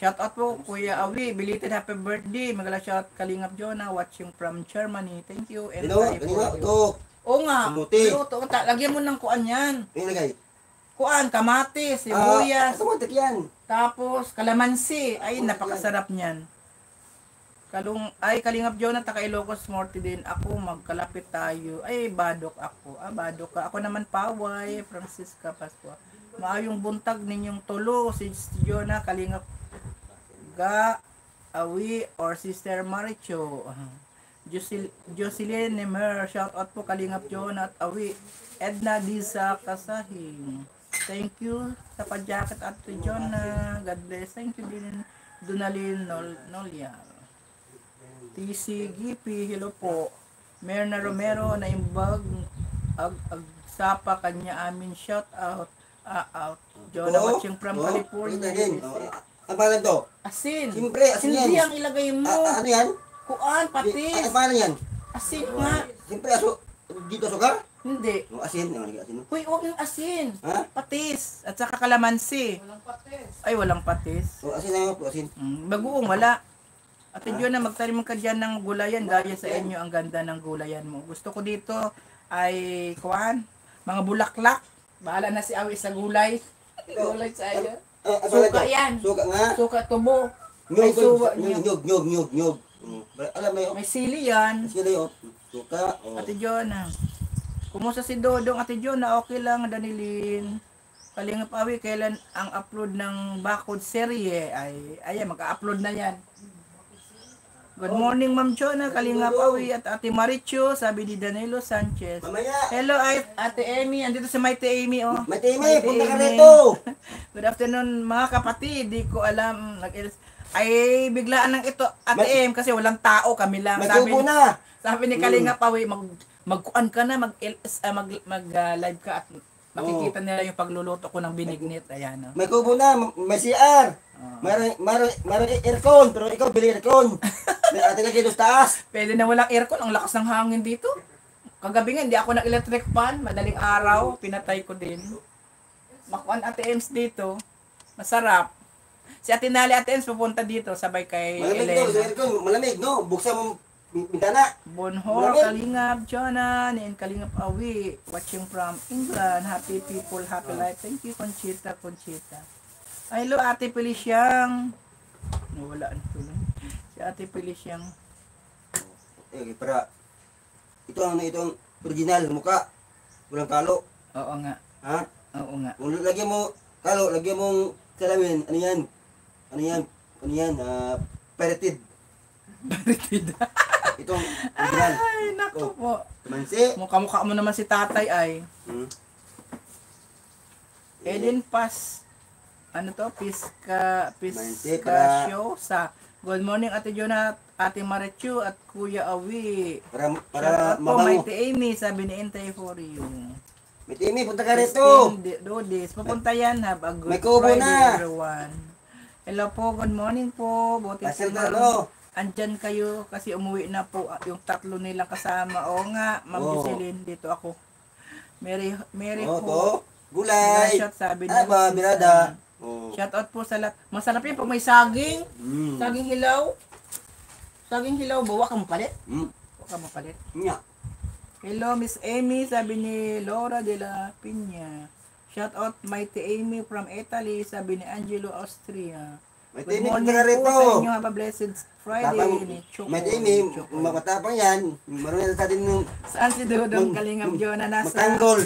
Shout out po, Kuya Awi, belated happy birthday. Magala shout Kalingap Jonah, watching from Germany. Thank you. And dino, po. ito. Oo nga, luto. Lagyan mo ng kuan yan. Ilagay? Kuan, kamatis, Ah, sibuyas, Automatic yan. tapos kalamansi. Ay, napakasarap niyan. Kalung, ay, Kalingap Jonah, taka Ilocos Morty din. Ako, magkalapit tayo. Ay, badok ako. Ah, badok ka. Ako naman, Paway, Francisca Pascua. Maayong buntag ninyong tulo. Si Jonah, Kalingap Ga, Awi, or Sister Maricho. Josil Jocelyn Nemer, shout out po Kalingap Jonah at Awi. Edna Disa Kasahing. Thank you sa pa-jacket at to Jonah. God bless. Thank you din Dunalin Nol Nolyar. TC Gipi, hello po. Merna Romero na imbag ag, ag sapa kanya amin shout out. Ah, out. Jonah Oo, watching from oo, California. na din. Oo. Ang pangalan to? Asin. Siyempre, asin yan. Hindi ang ilagay mo. Ah, ano yan? Kuan, patis. pangalan yan? Asin nga. Siyempre, aso, dito suka? Hindi. Yung asin, yung lagi asin. Uy, huwag yung asin. Ha? Patis. At saka kalamansi. Ay, walang patis. O, asin na yun, po, asin. Mm, bagoong, wala. Ate Diyon na magtanim ka dyan ng gulayan. Gaya sa inyo, ang ganda ng gulayan mo. Gusto ko dito ay, kuan, mga bulaklak. Bahala na si Awi sa gulay. *laughs* gulay sa iyo. Ang pangalan Suka yan. Suka nga. Suka tubo. Nyog, nyog, nyog, nyog, nyog, nyog. Alam mo yun? May sili yan. Sila yun. Suka. oh. Ate Jona. Kumusta si Dodong? Ate Jona, okay lang, Danilin. Kalingap Awi, kailan ang upload ng Bakod serye? Ay, ayan, mag-upload na yan. Good morning, Ma'am Jona, Kalingap Awi at Ate Maricho, sabi ni Danilo Sanchez. Mamaya. Hello, ay- Ate Amy. Andito si Maite Amy, oh. Maite punta ka Amy. rito. *laughs* Good afternoon, mga kapatid. Di ko alam. Nag ay, biglaan ng ito, Ate Em, kasi walang tao, kami lang. May Sabi na. sabi ni Kalinga Pawi, mag magkuan ka na, mag uh, mag, mag ah, live ka at makikita nila yung pagluluto ko ng binignit. Ayan, oh. May kubo na, may CR. Oh. Meron, meron aircon, pero ikaw bili aircon. *laughs* May ate doon sa taas. Pwede na walang aircon, ang lakas ng hangin dito. Kagabi nga, hindi ako ng electric fan, madaling araw, pinatay ko din. Makuan Ate Ems dito, masarap. Si Ate Nali Ate Ems pupunta dito, sabay kay Malamig Elena. sa aircon, malamig, no? Buksan mo bintana. Bonhor. Kalingap, Jonah, and Kalingap Awi, watching from England. Happy people, happy life. Thank you, Conchita, Conchita. Ay, hello, Ate Feliciang. Nawala na tuloy. Si Ate Feliciang. Eh, para ito ang ito ang original muka. Walang kalo, Oo nga, ha? oo nga. Kung lagyan mo kalo, lagyan mo salamin, ano yan? Ano yan? Ano yan? Ah, pirated. Baritid. *laughs* Original. Ay, naku po. Mansi. Mukha-mukha mo naman si tatay ay. Hmm. Eden Pas. Ano to? Mantika. Piscasio sa Good morning Ate Jonat, Ate Marichu at Kuya Awi. Para Para para po, mabango. Maite Amy, sabi ni Intay for you. May timi, punta ka rito. Christine Dodis, papunta yan. Have a good May kubo Friday, na. everyone. Hello po, good morning po. Buti po na, na- no? Andyan kayo kasi umuwi na po ah, yung tatlo nilang kasama. Oo nga, Ma'am Oo. Jocelyn, dito ako. Mary, Mary Oh, po. Gulay. Shot sabi Ay ba, birada. Oh. Shout out po sa lahat. Masarap yan pag may saging. Mm. Saging hilaw. Saging hilaw, bawa ka mapalit. Mm. Bawa ka mapalit. Nya. Hello, Miss Amy, sabi ni Laura de la Piña. Shout out Mighty Amy from Italy, sabi ni Angelo Austria. May Good Timmy, morning ka po rito. sa inyo. Have a blessed Friday Tapang, ni Choco. may Timmy, Choco. matapang yan. Marunong *laughs* *laughs* sa atin nung Saan si Dudong Kalingap Jonah? Nasa magtanggol.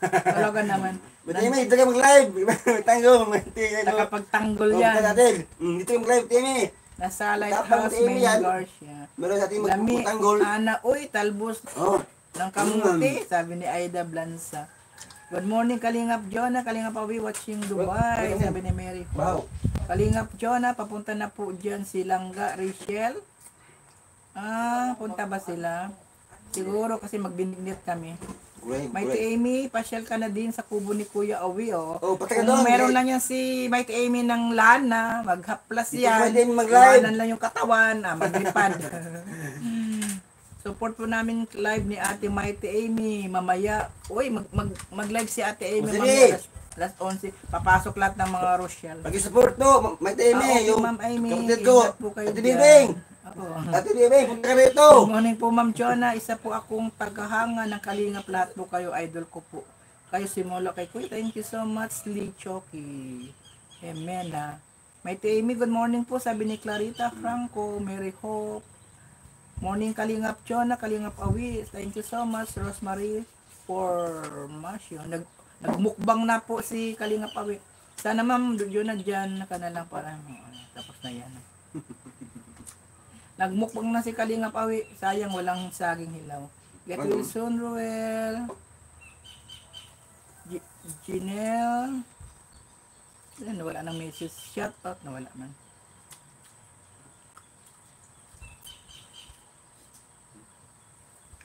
Talaga naman. May Timmy, dito ka mag-live. May tanggol. May Timmy. ano. Nakapagtanggol Oh, punta yan. natin. Mm, Dito ka mag-live, Timmy. Nasa Tapang Lighthouse Main yan. Garcia. Meron sa atin Lami, magtanggol. ana, uy, talbos Oh. ng kamuti, sabi ni Aida Blanza. Good morning, Kalingap Jonah. Kalingap Awi watching Dubai, sabi ni Mary. Wow. Kalingap Jonah, papunta na po dyan si Langga Rachel. Ah, punta ba sila? Siguro kasi magbinignit kami. Gulay, Mighty gulay. Amy, pasyal ka na din sa kubo ni Kuya Awi, oh. Oh, patay ka Kung doon. meron lang yan si Mighty Amy ng lana, maghaplas Hindi yan. pwede mag-live. Iwanan lang yung katawan, ah, maglipad. *laughs* Support po namin live ni Ate Mighty Amy mamaya. Uy, mag, mag, mag-live si Ate Amy Oh, sige. mamaya. Last 11. Papasok lahat ng mga Rochelle. Pag-support to, may Timmy. Ah, okay, yung Ma'am Amy. kapatid ko. Ate. Bibing. Ate Bibing, punta ka rito. Good morning po Ma'am Chona. Isa po akong tagahanga ng Kalingap. Lahat po kayo, idol ko po. Kayo simula kay Kuya. Thank you so much, Lee Choki. Amen ha. May Amy, good morning po. Sabi ni Clarita Franco, Mary Hope. Morning Kalingap Chona, Kalingap Awi. Thank you so much, Rosemary Formasyo. Nag, nagmukbang na po si Kalingap Awi. Sana ma'am, yun na dyan ka na lang para tapos na yan. *laughs* Nagmukbang na si Kalingap Awi. Sayang walang saging hilaw. Get Ano? Wilson Ruel. G- Janelle. Ano, wala nang message. Shout out na wala man.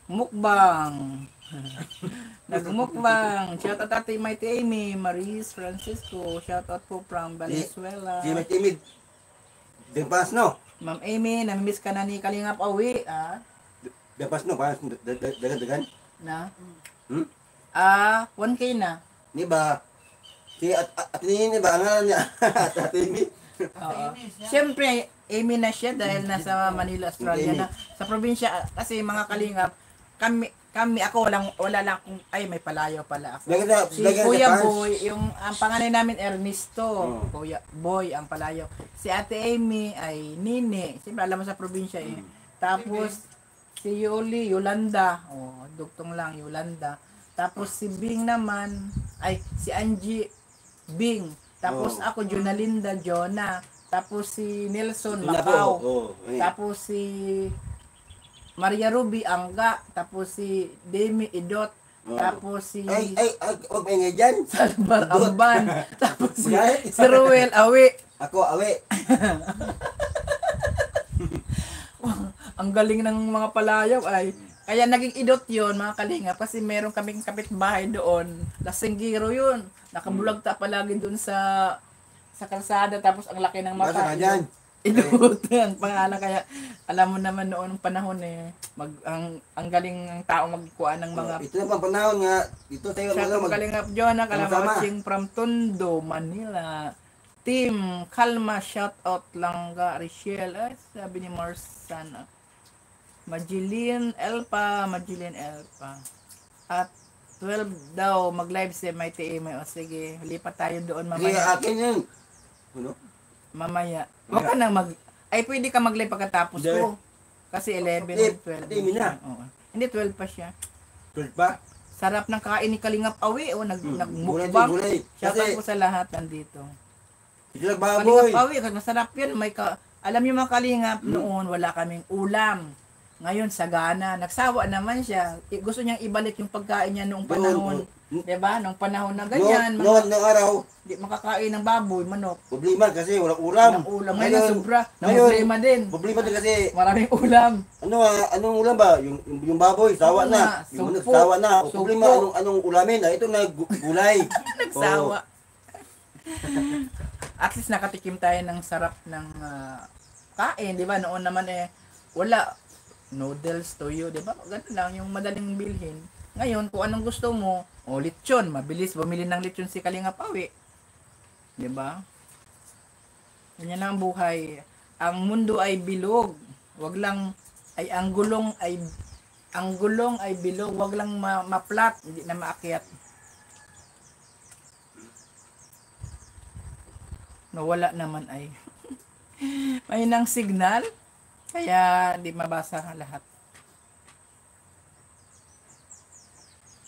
Mukbang. *laughs* Nagmukbang. Shout out Ate Mighty Amy, Maris Francisco. Shout out po from Valenzuela. Si may Timmy. Depas no. Ma'am Amy, namimiss ka na ni Kalingap Awi, ah? Depas no. Parang dagan-dagan. Na? Hmm? Ah, 1K na. Di ba? Si at at at ni ba ang niya? *laughs* At Timmy. Oo. Siyempre, Amy na siya dahil nasa Manila, Australia Amy. na. Sa probinsya, kasi mga Kalingap, kami, kami, ako walang, wala lang akong, ay may palayo pala ako. Na, Si dagan Kuya Boy, yung ang panganay namin Ernesto, Oh. Kuya Boy ang palayo. Si Ate Amy ay Nini. Siyempre alam mo sa probinsya eh. Tapos si Yuli, Yolanda. Oh, dugtong lang Yolanda. Tapos si Bing naman ay si Angie Bing. Tapos Oh. ako Jonalinda Jona. Tapos si Nelson. Macau. Oh, ayun. Tapos si Maria Ruby Angga. Tapos si Demi Idot. Oh. Tapos si Ay, ay, ay, huwag maingay dyan. Salvar Amban. *laughs* Tapos si, Right? si Ruel Awi. *laughs* Ako, awi. *laughs* Ang galing ng mga palayaw ay kaya naging idot yon mga kalinga kasi meron kaming kapitbahay doon. Lasinggiro yun. Nakabulagta palagi doon sa sa kalsada tapos ang laki ng mata. Ka dyan. Idot ang pangalan kaya alam mo naman noon ng panahon eh mag ang ang galing ng tao magkuha ng mga Ito na pang panahon nga. Ito tayo Shout mga out mag... Kalingap Jonah, Sama-sama. Kalamaching from Tondo, Manila. Team Kalma, shout out Langga, Richelle, ay, sabi ni Marsana. Majilin Elpa, Majilin Elpa. At 12 daw, mag-live si Mighty Amy. O sige, lipat tayo doon mamaya. akin yun. Ano? Mamaya. Huwag ka nang mag... Ay, pwede ka mag-live pagkatapos Hindi. ko. Kasi 11 Hindi, and 12. Ate Amy na. Oo. Hindi, 12 pa siya. Tulad pa? Sarap ng kain ni Kalingap Awi. O, nag, Hmm, nagmukbang. gulay, gulay. Shout out Kasi- po sa lahat nandito. Ito lang baboy. Kalingap awi, kasi masarap yun. May ka, alam niyo mga kalingap, noon wala kaming ulam. Ngayon, sagana. Nagsawa naman siya. I- Gusto niyang ibalik yung pagkain niya noong panahon. Diba? Noong panahon na ganyan. Mga, noon, noong araw, di makakain ng baboy, manok. problema kasi walang ulam. Walang ulam. Ngayon, sobra. Na ngayon, problema din. Problema din kasi, Maraming ulam. ano ah, anong ulam ba? Yung, yung, yung baboy, sawa Oo na. nga, Yung ano, sumpo. sawa na. O problema, anong, anong ulamin? Ah, ito na gu- gulay. *laughs* Nagsawa. At least nakatikim tayo ng sarap ng ah, kain, di ba? Noon naman eh, wala. Noodles, toyo, di ba? Ganun lang, yung madaling bilhin. Ngayon, kung anong gusto mo, o lechon, mabilis bumili ng lechon si Kalinga Pawi. Di ba? Ganyan lang ang buhay. Ang mundo ay bilog. Wag lang, ay ang gulong ay ang gulong ay bilog, wag lang ma- ma-flat, hindi na maakyat. Nawala naman ay. *laughs* May nang signal, kaya di mabasa ang lahat.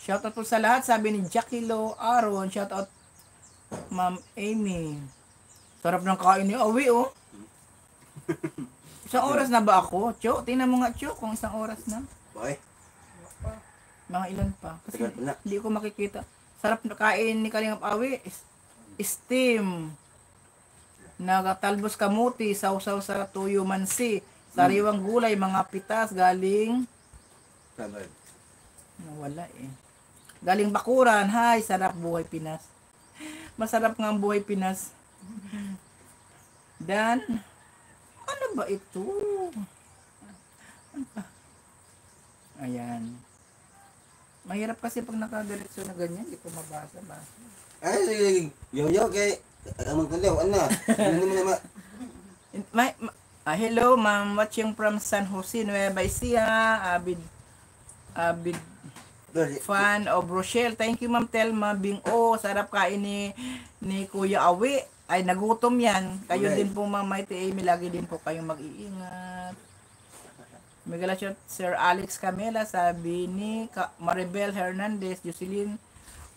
Shoutout po sa lahat, sabi ni Jackie Lo Aaron, shoutout Ma'am Amy. Sarap ng kain ni Awi, oh. Isang oras na ba ako? Cho, tingnan mo nga, Cho, kung isang oras na. Boy, Mga ilan pa. Kasi hindi ko makikita. Sarap na kain ni Kalingap Awi. Steam. Nagatalbos kamuti, sausaw sa tuyo mansi. Sariwang gulay, mga pitas, galing Tagal. Nawala eh. Galing Bakuran. Hi, sarap buhay Pinas. Masarap nga ang buhay Pinas. Dan, ano ba ito? Ano ba? Ayan. Mahirap kasi pag nakadiretso na ganyan, hindi ko mabasa ba? Ay, sige, sige. Yo, yo, kay... Amang kaliw, ano? Ano naman naman? My, ma- ah, hello, ma'am. Watching from San Jose, Nueva Ecija. Abid, abid fan of Rochelle. Thank you, Ma'am Telma. Bing O, sarap kain ni, ni Kuya Awi. Ay, nagutom yan. Kayo Okay. din po, Ma'am Mighty Amy. Lagi din po kayong mag-iingat. Megala shot, Sir Alex Camela, sabi ni Ka- Maribel Hernandez, Jocelyn,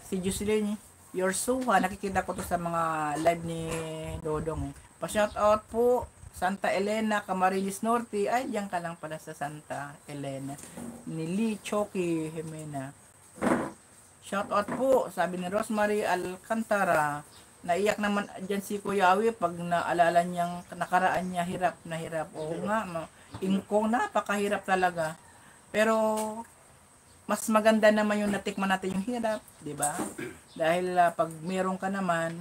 si Jocelyn Yorsuha, nakikita ko to sa mga live ni Dodong. Pa-shout out po, Santa Elena, Camarines Norte. Ay, diyan ka lang pala sa Santa Elena. Ni Lee Choki Jimena. Shout out po, sabi ni Rosemary Alcantara. Naiyak naman dyan si Kuya Awi pag naalala niyang nakaraan niya hirap na hirap. Oo nga, ingkong napakahirap talaga. Pero mas maganda naman yung natikman natin yung hirap, di ba? Dahil ah, pag meron ka naman,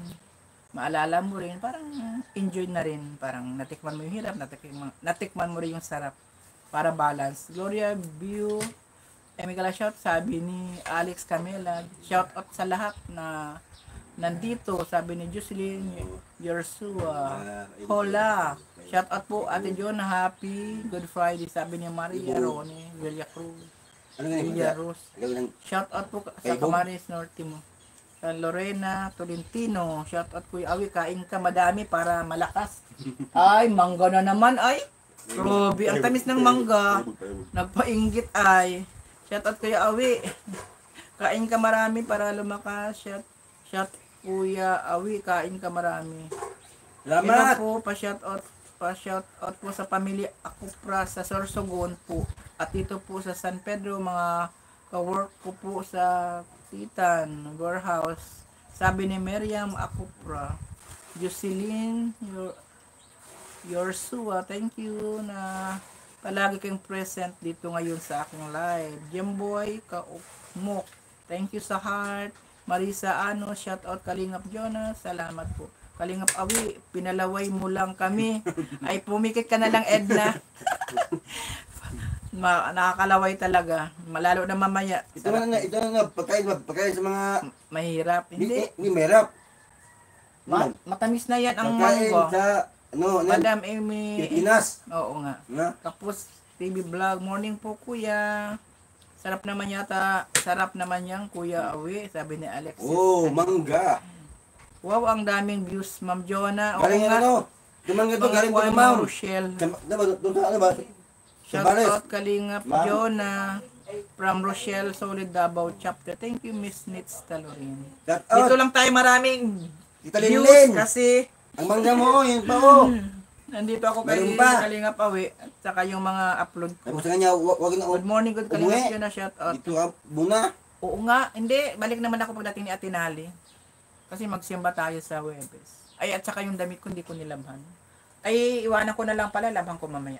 maalala mo rin, parang enjoy na rin. Parang natikman mo yung hirap, natikman, natikman mo rin yung sarap. Para balance. Gloria View, Emigala shout, sabi ni Alex Camela, shout out sa lahat na nandito, sabi ni Jocelyn Yorsua. Hola! Shout out po Ate John, happy Good Friday, sabi ni Maria Rone, Villa Cruz, Ano Villa yung Rose. Shout out po sa. Camarines Norte mo. Lorena Tolentino, shout out Kuya Awi, kain ka madami para malakas. Ay, mangga na naman ay. Grabe, ang tamis ng mangga. Nagpainggit ay. Shout out Kuya Awi. Kain ka marami para lumakas. Shout, shout Kuya Awi, kain ka marami. Salamat! po, pa-shout out pa-shout out po sa pamilya Akupra sa Sorsogon po. At dito po sa San Pedro, mga ka-work ko po sa Titan, warehouse. Sabi ni Miriam Akupra, Jocelyn, your, your Sua, thank you na palagi kayong present dito ngayon sa aking live. Jemboy Kaukmok, thank you sa heart. Marisa Ano, shout out Kalingap Jonas, salamat po. Kalingap Awi, pinalaway mo lang kami. *laughs* Ay, pumikit ka na lang, Edna. *laughs* Ma nakakalaway talaga. Malalo na mamaya. Ito na na, ito na na, pagkain, pagkain sa mga... Mahirap. Hindi, Hindi. merap. Ma matamis na yan ang Pagkain mango. sa... Ano, ano, Madam Amy. Pilipinas. Oo nga. Na? Tapos, TV vlog. Morning po, kuya. Sarap naman yata. Sarap naman yan, kuya Awi. Sabi ni Alexis. Oh, mangga. Wow, ang daming views, Ma'am Jonah. Oo Galing yan nga. ano? Tumangga to, galing to Juan na ma'am. Rochelle. Diba, doon sa ano ba? Sa Shout Bares. out Kalingap. Jonah. From Rochelle, Solid Davao Chapter. Thank you, Miss Nitz Talorin. Dito lang tayo maraming views kasi Ang mangga mo, oh, yun pa oh. *laughs* nandito ako kay. Kalingap Awi at saka yung mga upload ko. Tapos kanya, wag, na, Good morning, good Kalingap. Jonah. Shout out. dito ka muna. Oo nga, hindi. Balik naman ako pagdating ni Atinali. Kasi magsimba tayo sa Webes. Ay, at saka yung damit ko, hindi ko nilabhan. Ay, iwanan ko na lang pala, labhan ko mamaya.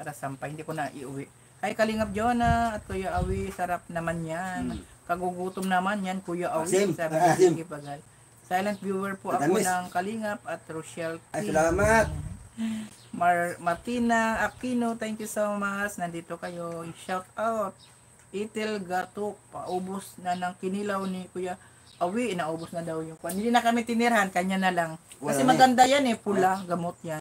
Para sampay, hindi ko na iuwi. Ay, Kalingap Jonah at Kuya Awi, sarap naman yan. Hmm. Kagugutom naman yan, Kuya Awi. Asim, Sabi ah, ni asim. Pagay. Silent viewer po ako Matamis. ng Kalingap at Rochelle Ay, King. salamat. Mar Martina Aquino, thank you so much. Nandito kayo. Shout out. Itil Gato, paubos na ng kinilaw ni Kuya Awi, inaubos na daw yung kwan. Hindi na kami tinirhan, kanya na lang. Kasi na maganda yan eh, pula, gamot yan.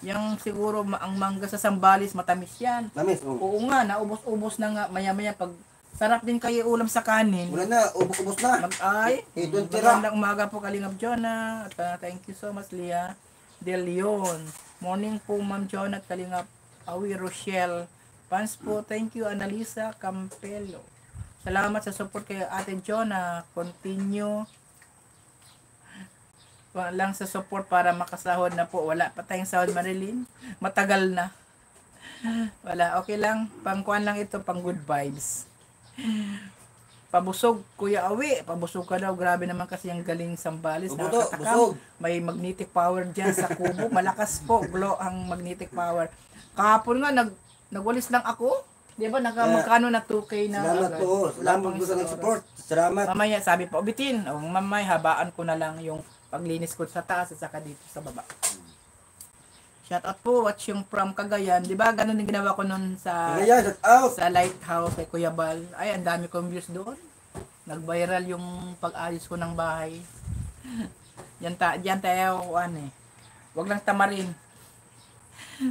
Yang siguro ma- ang mangga sa Sambales matamis yan. Namis. Oh. Oo nga, naubos-ubos na nga maya-maya pag sarap din kayo ulam sa kanin. Wala na, ubos-ubos na. Mag ay, Eh, doon tira. magandang umaga po Kalingap Jonah. At uh, thank you so much Lia De Leon. Morning po Ma'am Jonah at Kalingap Awi Rochelle. Fans po, thank you Analisa Campelo. Salamat sa support kay Ate Jonah. Continue lang sa support para makasahod na po. Wala pa tayong sahod Marilyn. Matagal na. Wala, okay lang. Pangkuan lang ito, pang good vibes. Pabusog, Kuya Awi. Pabusog ka daw. Grabe naman kasi ang galing Sambales. Buto, Nakakatakam. busog. May magnetic power dyan sa kubo. Malakas po, glow ang magnetic power. Kahapon nga, nag, nagwalis lang ako. Di ba, naka, Yeah. magkano na 2K na Salamat agad? po. Salamat po sa nag-support. Salamat. Mamaya, sabi pa, ubitin. O, mamay, habaan ko na lang yung paglinis ko sa taas at saka dito sa baba. Shout out po, watch yung from Cagayan. Di ba, ganun din ginawa ko nun sa shout out. sa lighthouse kay Kuya Bal. Ay, ang dami kong views doon. Nag-viral yung pag-ayos ko ng bahay. Yan, ta yan tayo, ano eh. Huwag lang tamarin.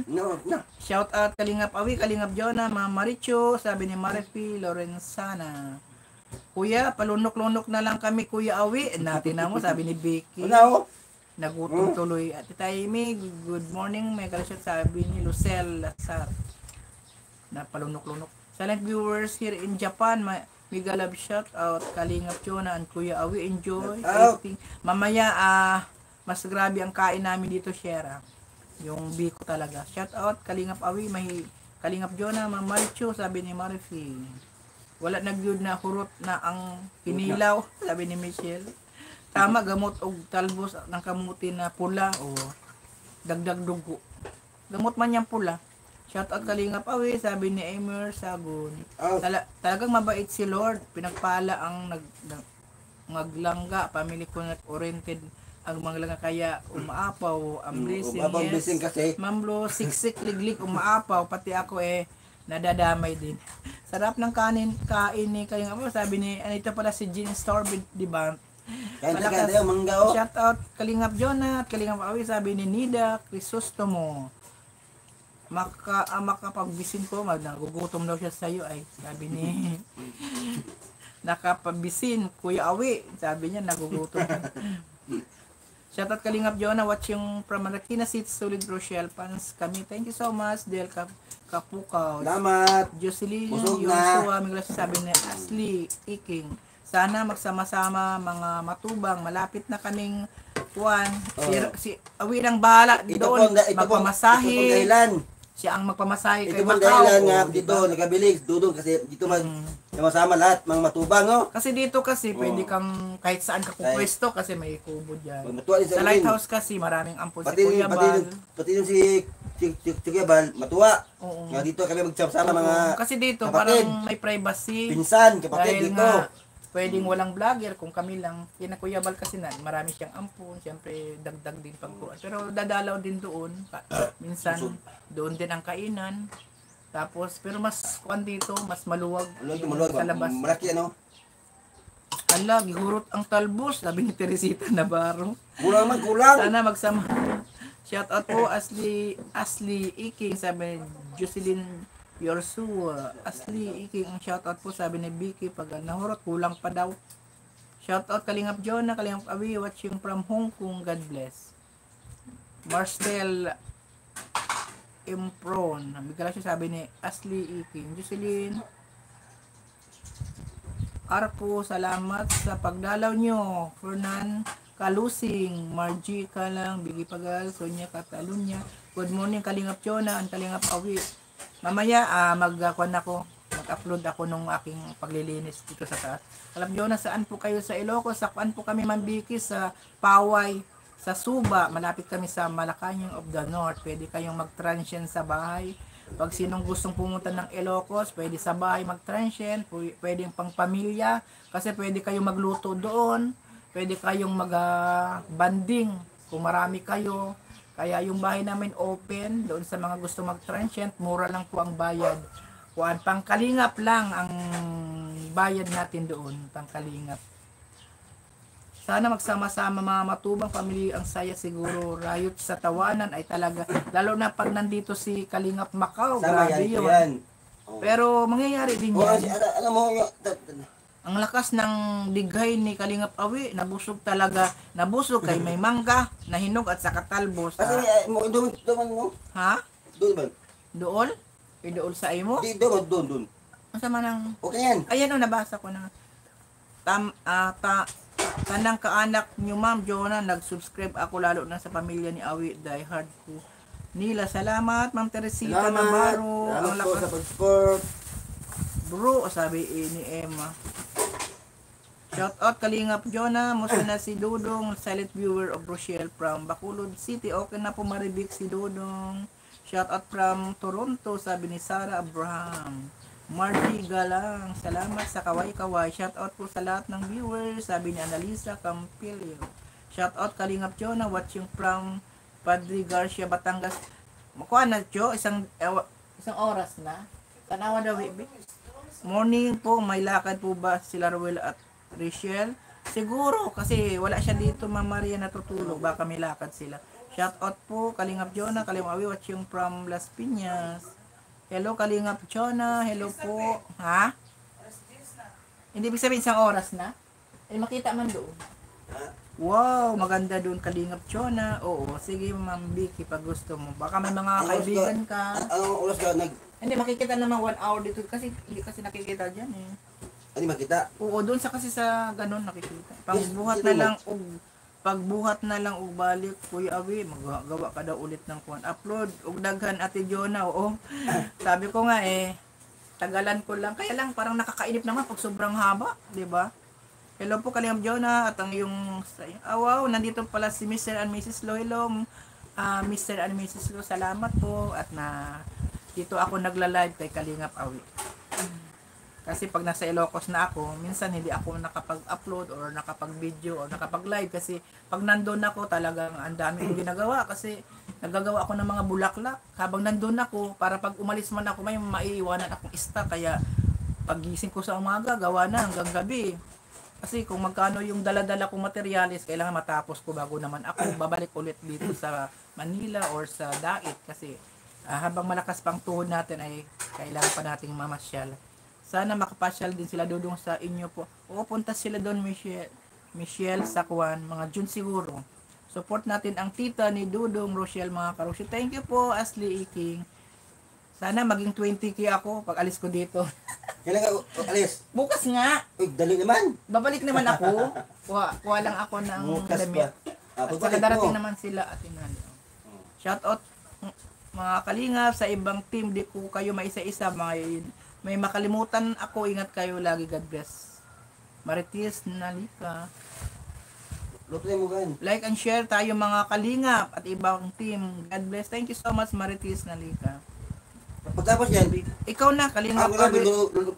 No, no. Shout out Kalingap Awi, Kalingap Jonah, Ma'am Maricho, sabi ni Marifi Lorenzana. Kuya, palunok-lunok na lang kami Kuya Awi. Natin na mo, sabi ni Vicky. Wala oh. Nagutom tuloy. At Taimi, good morning. May kalasyon sabi ni Lucel Lazar. Na palunok-lunok. Silent viewers here in Japan, may Mega love shout out Kalingap Jonah and Kuya Awi. Enjoy. Eating. Mamaya, ah, mas grabe ang kain namin dito, Shera. Yung biko talaga. Shout out Kalingap Awi, may Kalingap Jonah, Ma'am Maricho, sabi ni Marifi. Wala nagyud na hurot na ang pinilaw, *laughs* sabi ni Michelle. Tama, gamot og talbos ng kamuti na pula o dagdag dugo. Gamot man yung pula. Shout out Kalingap Awi, sabi ni Emir Sagun. Out. Tala, talagang mabait si Lord. Pinagpala ang nag, nag ngaglangga, family connect oriented ang mga langga kaya umaapaw ang blessing. Babang yes. blessing kasi. Mamblo, siksik, liglig, umaapaw, pati ako eh, nadadamay din. Sarap ng kanin, kain ni kayo nga sabi ni, ano ito pala si Jean Storby, di ba? Malakas. mangga oh. Shout out Kalingap Jonah at Kalingap Awi, sabi ni Nida Crisostomo. Maka, ah, makapagbisin ko, nagugutom daw siya sa iyo ay, sabi ni *laughs* nakapabisin, Kuya Awi, sabi niya, nagugutom. Shoutout Kalingap Jonah, watching from Marikina City, Solid Rochelle, fans kami. Thank you so much, Del Kap Kapukaw. Salamat. Jocelyn Busog na. suwa, may sabi ni Ashley Iking. Sana magsama-sama mga matubang, malapit na kaming kuwan. Si, Oh. si Awi lang bahala Ito doon, po, ito po, ito po magpamasahe. dahilan. Siya ang magpamasahe Ito kay po Macau. dahilan nga dito, nagkabilig, dudong kasi dito mag, Mm. Sama-sama lahat, mga matubang oh. Kasi dito kasi Oh. pwede kang kahit saan ka pupwesto kasi may kubo dyan. Matuwa Sa lighthouse kasi maraming ampon Pati si Kuya pati Bal. pati rin si Kuya Bal, matuwa. Oo. Nga dito kami magsama-sama mga kasi dito kapatid. parang may privacy. pinsan, kapatid Dahil dito. nga, pwedeng walang vlogger kung kami lang. Yan Kuya Bal kasi na, marami siyang ampun. Siyempre, dagdag din pagkuhan. Pero dadalaw din doon. Pa- Minsan, doon din ang kainan. Tapos, pero mas kuan dito, mas maluwag. Maluwag, maluwag. Sa labas. Malaki ano. Hala, gihurot ang talbos. Sabi ni Teresita Navarro. Kulang man, kulang. Sana magsama. Shout out po Asli Asli Iking sabi ni Jocelyn Yorsua. Asli Iking ang shout out po sabi ni Vicky pag nahurot kulang pa daw. Shout out Kalingap Jonah, Kalingap Awi watching from Hong Kong. God bless. Marcel Impron. Bigla siya sabi ni Asli Iking. Jocelyn Arpo, salamat sa pagdalaw nyo. Fernan Kalusing, Margie Kalang, Bigi Pagal, Sonia Catalunya. Good morning, Kalingap Chona, ang Kalingap Awi. Mamaya, ah, mag-akuan ako, mag-upload ako nung aking paglilinis dito sa taas. Alam nyo na saan po kayo sa Ilocos, sa kuan po kami Mambiki, sa Paway, sa Suba, malapit kami sa Malacanang of the North. Pwede kayong mag-transient sa bahay. Pag sinong gustong pumunta ng Ilocos, pwede sa bahay mag-transient, pw- pwedeng pang pamilya, kasi pwede kayong magluto doon, pwede kayong mag-banding kung marami kayo. Kaya yung bahay namin open, doon sa mga gusto mag-transient, mura lang po ang bayad. Kuan, pangkalingap lang ang bayad natin doon, pangkalingap. Sana magsama-sama mga matubang pamilya ang saya siguro. Rayot sa tawanan ay talaga. Lalo na pag nandito si Kalingap Macau. Sama Grabe yan, yun. yan. Oh. Pero mangyayari din Oh, yan. si- ala- alam mo, yung, ta- ta- Ang lakas ng dighay ni Kalingap Awi, nabusog talaga. Nabusog kay may mangga, nahinog at saka talbos. kasi, Ha? eh, mo, doon, doon, mo, ha? doon ba? Dool? Idool sa imo? Di, doon, doon, doon. Ang sama ng... Okay yan. Ayan o, nabasa ko na. Tam, ah, ta, tanang kaanak nyo, ma'am, Jonah, nag-subscribe ako lalo na sa pamilya ni Awi, die hard ko. Nila, salamat, ma'am Teresita Salamat. Navarro. Salamat po sa pag-support. Bro, sabi eh, ni Emma. Shout out Kalingap Jonah, musta na si Dudong, silent viewer of Rochelle from Bacolod City. Okay na po maribik si Dudong. Shout out from Toronto, sabi ni Sarah Abraham. Marty Galang, salamat sa kaway-kaway. Shout out po sa lahat ng viewers, sabi ni Analisa Campilio. Shout out Kalingap Jonah, watching from Padre Garcia, Batangas. Makuha na, Jo, isang, ewa- isang oras na. Tanawa daw, baby. Morning po, may lakad po ba sila Ruel at Rachel? Siguro, kasi wala siya dito, Ma'am Maria natutulog. Baka may lakad sila. Shout out po, Kalingap Jonah, Kalingap Awi, watching from Las Piñas. Hello, Kalingap Jonah. Hello po. Ha? Hindi ibig sabihin isang oras na? Eh, makita man doon. Wow, maganda doon Kalingap Jonah. Oo, sige Ma'am Vicky, pag gusto mo. Baka may mga kaibigan ka. Anong oras ka nag... Hindi, makikita naman one hour dito kasi hindi kasi nakikita dyan eh. Ano makita? Oo, doon sa kasi sa ganun nakikita. Pagbuhat Yes, na lang og pagbuhat na lang og balik Kuya Awi, magagawa ka daw ulit ng kuan. Upload og daghan Ate Jonah. Oo. *coughs* Sabi ko nga eh tagalan ko lang. Kaya lang parang nakakainip naman pag sobrang haba, 'di ba? Hello po Kalingap Jonah at ang yung ah, wow, nandito pala si Mr. and Mrs. Lo. Hello, ah, Mr. and Mrs. Lo. Salamat po at na dito ako nagla-live kay Kalingap Awi. Kasi pag nasa Ilocos na ako, minsan hindi ako nakapag-upload or nakapag-video or nakapag-live kasi pag nandun ako talagang ang dami kong ginagawa kasi nagagawa ako ng mga bulaklak. Habang nandun ako para pag umalis man ako may maiiwanan akong ista kaya pagising ko sa umaga gawa na hanggang gabi. Kasi kung magkano yung dala-dala kong materialis kailangan matapos ko bago naman ako babalik ulit dito sa Manila or sa Dait. Kasi ah, habang malakas pang tuhod natin ay kailangan pa nating mamasyal sana makapasyal din sila dudong sa inyo po. Oo, punta sila doon, Michelle. Michelle Sakwan, mga June siguro. Support natin ang tita ni Dudong Rochelle, mga karoshi. Thank you po, Ashley Iking. Sana maging 20k ako pag alis ko dito. *laughs* Kailan ka alis? Bukas nga, Uy, dali naman. babalik naman ako. *laughs* Kuha, kuha lang ako ng Bukas damit. Ah, At saka darating naman sila at inano. Shout out mga kalingap sa ibang team. Di ko kayo maisa-isa. May, may makalimutan ako. Ingat kayo lagi. God bless. Maritis Nalika. Lutuin mo gan. Like and share tayo mga kalingap at ibang team. God bless. Thank you so much Maritis Nalika. Pagtapos yan, Ikaw na, kalingap lang, awi.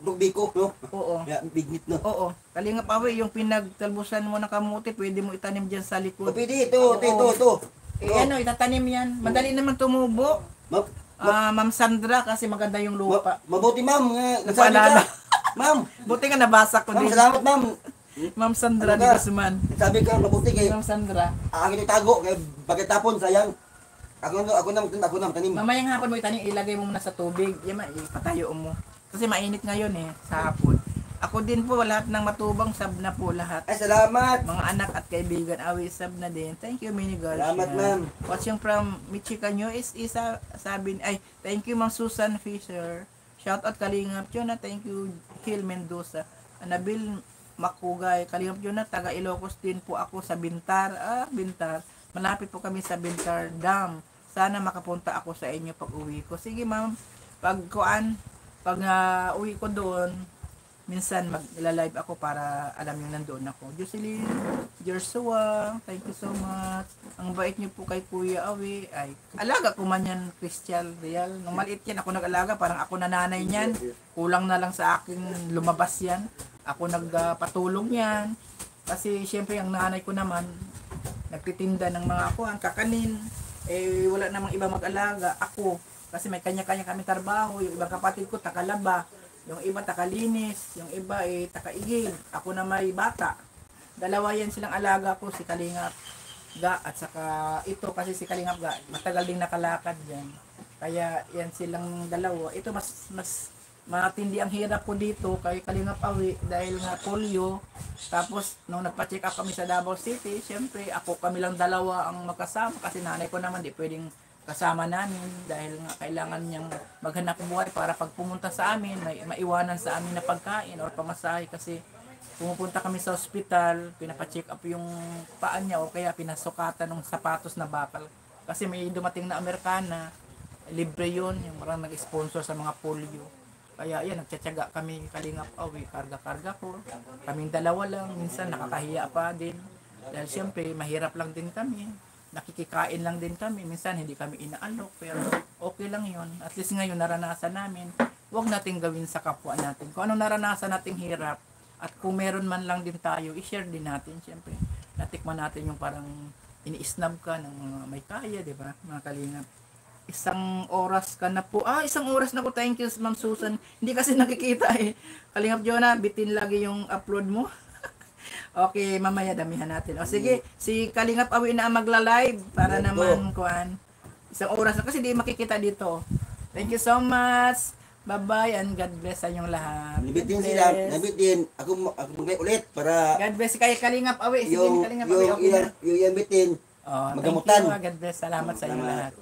lugbi ko, no? Oo. Yeah, big meat, no? Oo. Kalingap awi, yung pinagtalbusan mo na kamuti, pwede mo itanim dyan sa O, likod. pwede, ito, ito, ito, ito. Eh, ano, itatanim yan. Madali naman tumubo. Ma, Ah, Ma'am Sandra kasi maganda yung ma, lupa. mabuti, ma'am. Nasabi Paalala. ka. Ma'am, *laughs* Buti nga nabasa ko ma'am, din. salamat, ma'am. Ma'am Sandra Ano ni ka? Guzman. Sabi ka, mabuti kay Ma'am Sandra. akin yung tago, kay pagkatapon, sayang. Ako na, ako na, ako na, tanim. Mamayang hapon mo itanim, ilagay mo muna sa tubig. Yan ma, ipatayo mo. Kasi mainit ngayon eh, sa hapon. Ako din po, lahat ng matubang sab na po lahat. Ay, salamat. Mga anak at kaibigan, awi sab na din. Thank you, Mini Garcia. Salamat, ma'am. Watching from Michigan US, isa sabi, ay, thank you, Ma'am Susan Fisher. Shout out Kalingap Jonah, thank you, Gil Mendoza. Anabil Makugay, Kalingap Jonah, taga Ilocos din po ako sa Bintar. Ah, Bintar. Malapit po kami sa Bintar Dam. Sana makapunta ako sa inyo pag uwi ko. Sige, ma'am. Pag kuan, pag ah, uwi ko doon, minsan mag-live ako para alam yung nandoon ako. Jocelyn, Joshua, thank you so much. Ang bait niyo po kay Kuya Awi. Ay, alaga ko man yan, Christian Real. Nung maliit yan, ako nag-alaga. Parang ako nananay niyan. Kulang na lang sa akin lumabas yan. Ako nagpatulong yan. Kasi syempre ang nanay ko naman, nagtitinda ng mga ang kakanin. Eh, wala namang iba mag-alaga. Ako, kasi may kanya-kanya kami trabaho. Yung ibang kapatid ko, takalaba. Yung iba takalinis, yung iba eh takaigil. Ako na may bata. dalawa yan silang alaga ko, si Kalingap Ga at saka ito kasi si Kalingap Ga, matagal ding nakalakad yan. Kaya yan silang dalawa. Ito mas mas matindi ang hirap ko dito kay Kalingap Awi dahil nga polio. Tapos nung nagpa-check up kami sa Davao City, syempre ako kami lang dalawa ang magkasama kasi nanay ko naman di pwedeng kasama namin dahil nga kailangan niyang maghanap buhay para pag pumunta sa amin, may maiwanan sa amin na pagkain or pamasahe kasi pumupunta kami sa ospital, pinapacheck up yung paa niya o kaya pinasukatan ng sapatos na bakal. Kasi may dumating na Amerikana, libre yun, yung marang nag-sponsor sa mga polio. Kaya yan, nagtsatsaga kami kalingap awi, karga-karga ko. Kaming dalawa lang, minsan nakakahiya pa din. Dahil siyempre, mahirap lang din kami. Nakikikain lang din kami. Minsan hindi kami inaalok. Pero okay lang yun. At least ngayon naranasan namin. Huwag nating gawin sa kapwa natin. Kung anong naranasan nating hirap, at kung meron man lang din tayo, i-share din natin, siyempre. Natikman natin yung parang ini-snub ka ng mga may kaya, di ba? Mga kalingap. Isang oras ka na po. Ah, isang oras na po. Thank you, Ma'am Susan. Hindi kasi nakikita eh. Kalingap Jonah, bitin lagi yung upload mo okay, mamaya damihan natin. O sige, mm. si Kalingap Awi na ang magla-live para naman kuan. Isang oras na kasi di makikita dito. Thank you so much. Bye-bye and God bless sa inyong lahat. Nabit din sila. Nabit din. Ako, ako magay ulit para... God bless kay Kalingap Awi. Sige, yung, Kalingap Awi. Yung, yung, yung, yung bitin. Oh, Magamutan. Thank you. God bless. Salamat sa inyong lahat.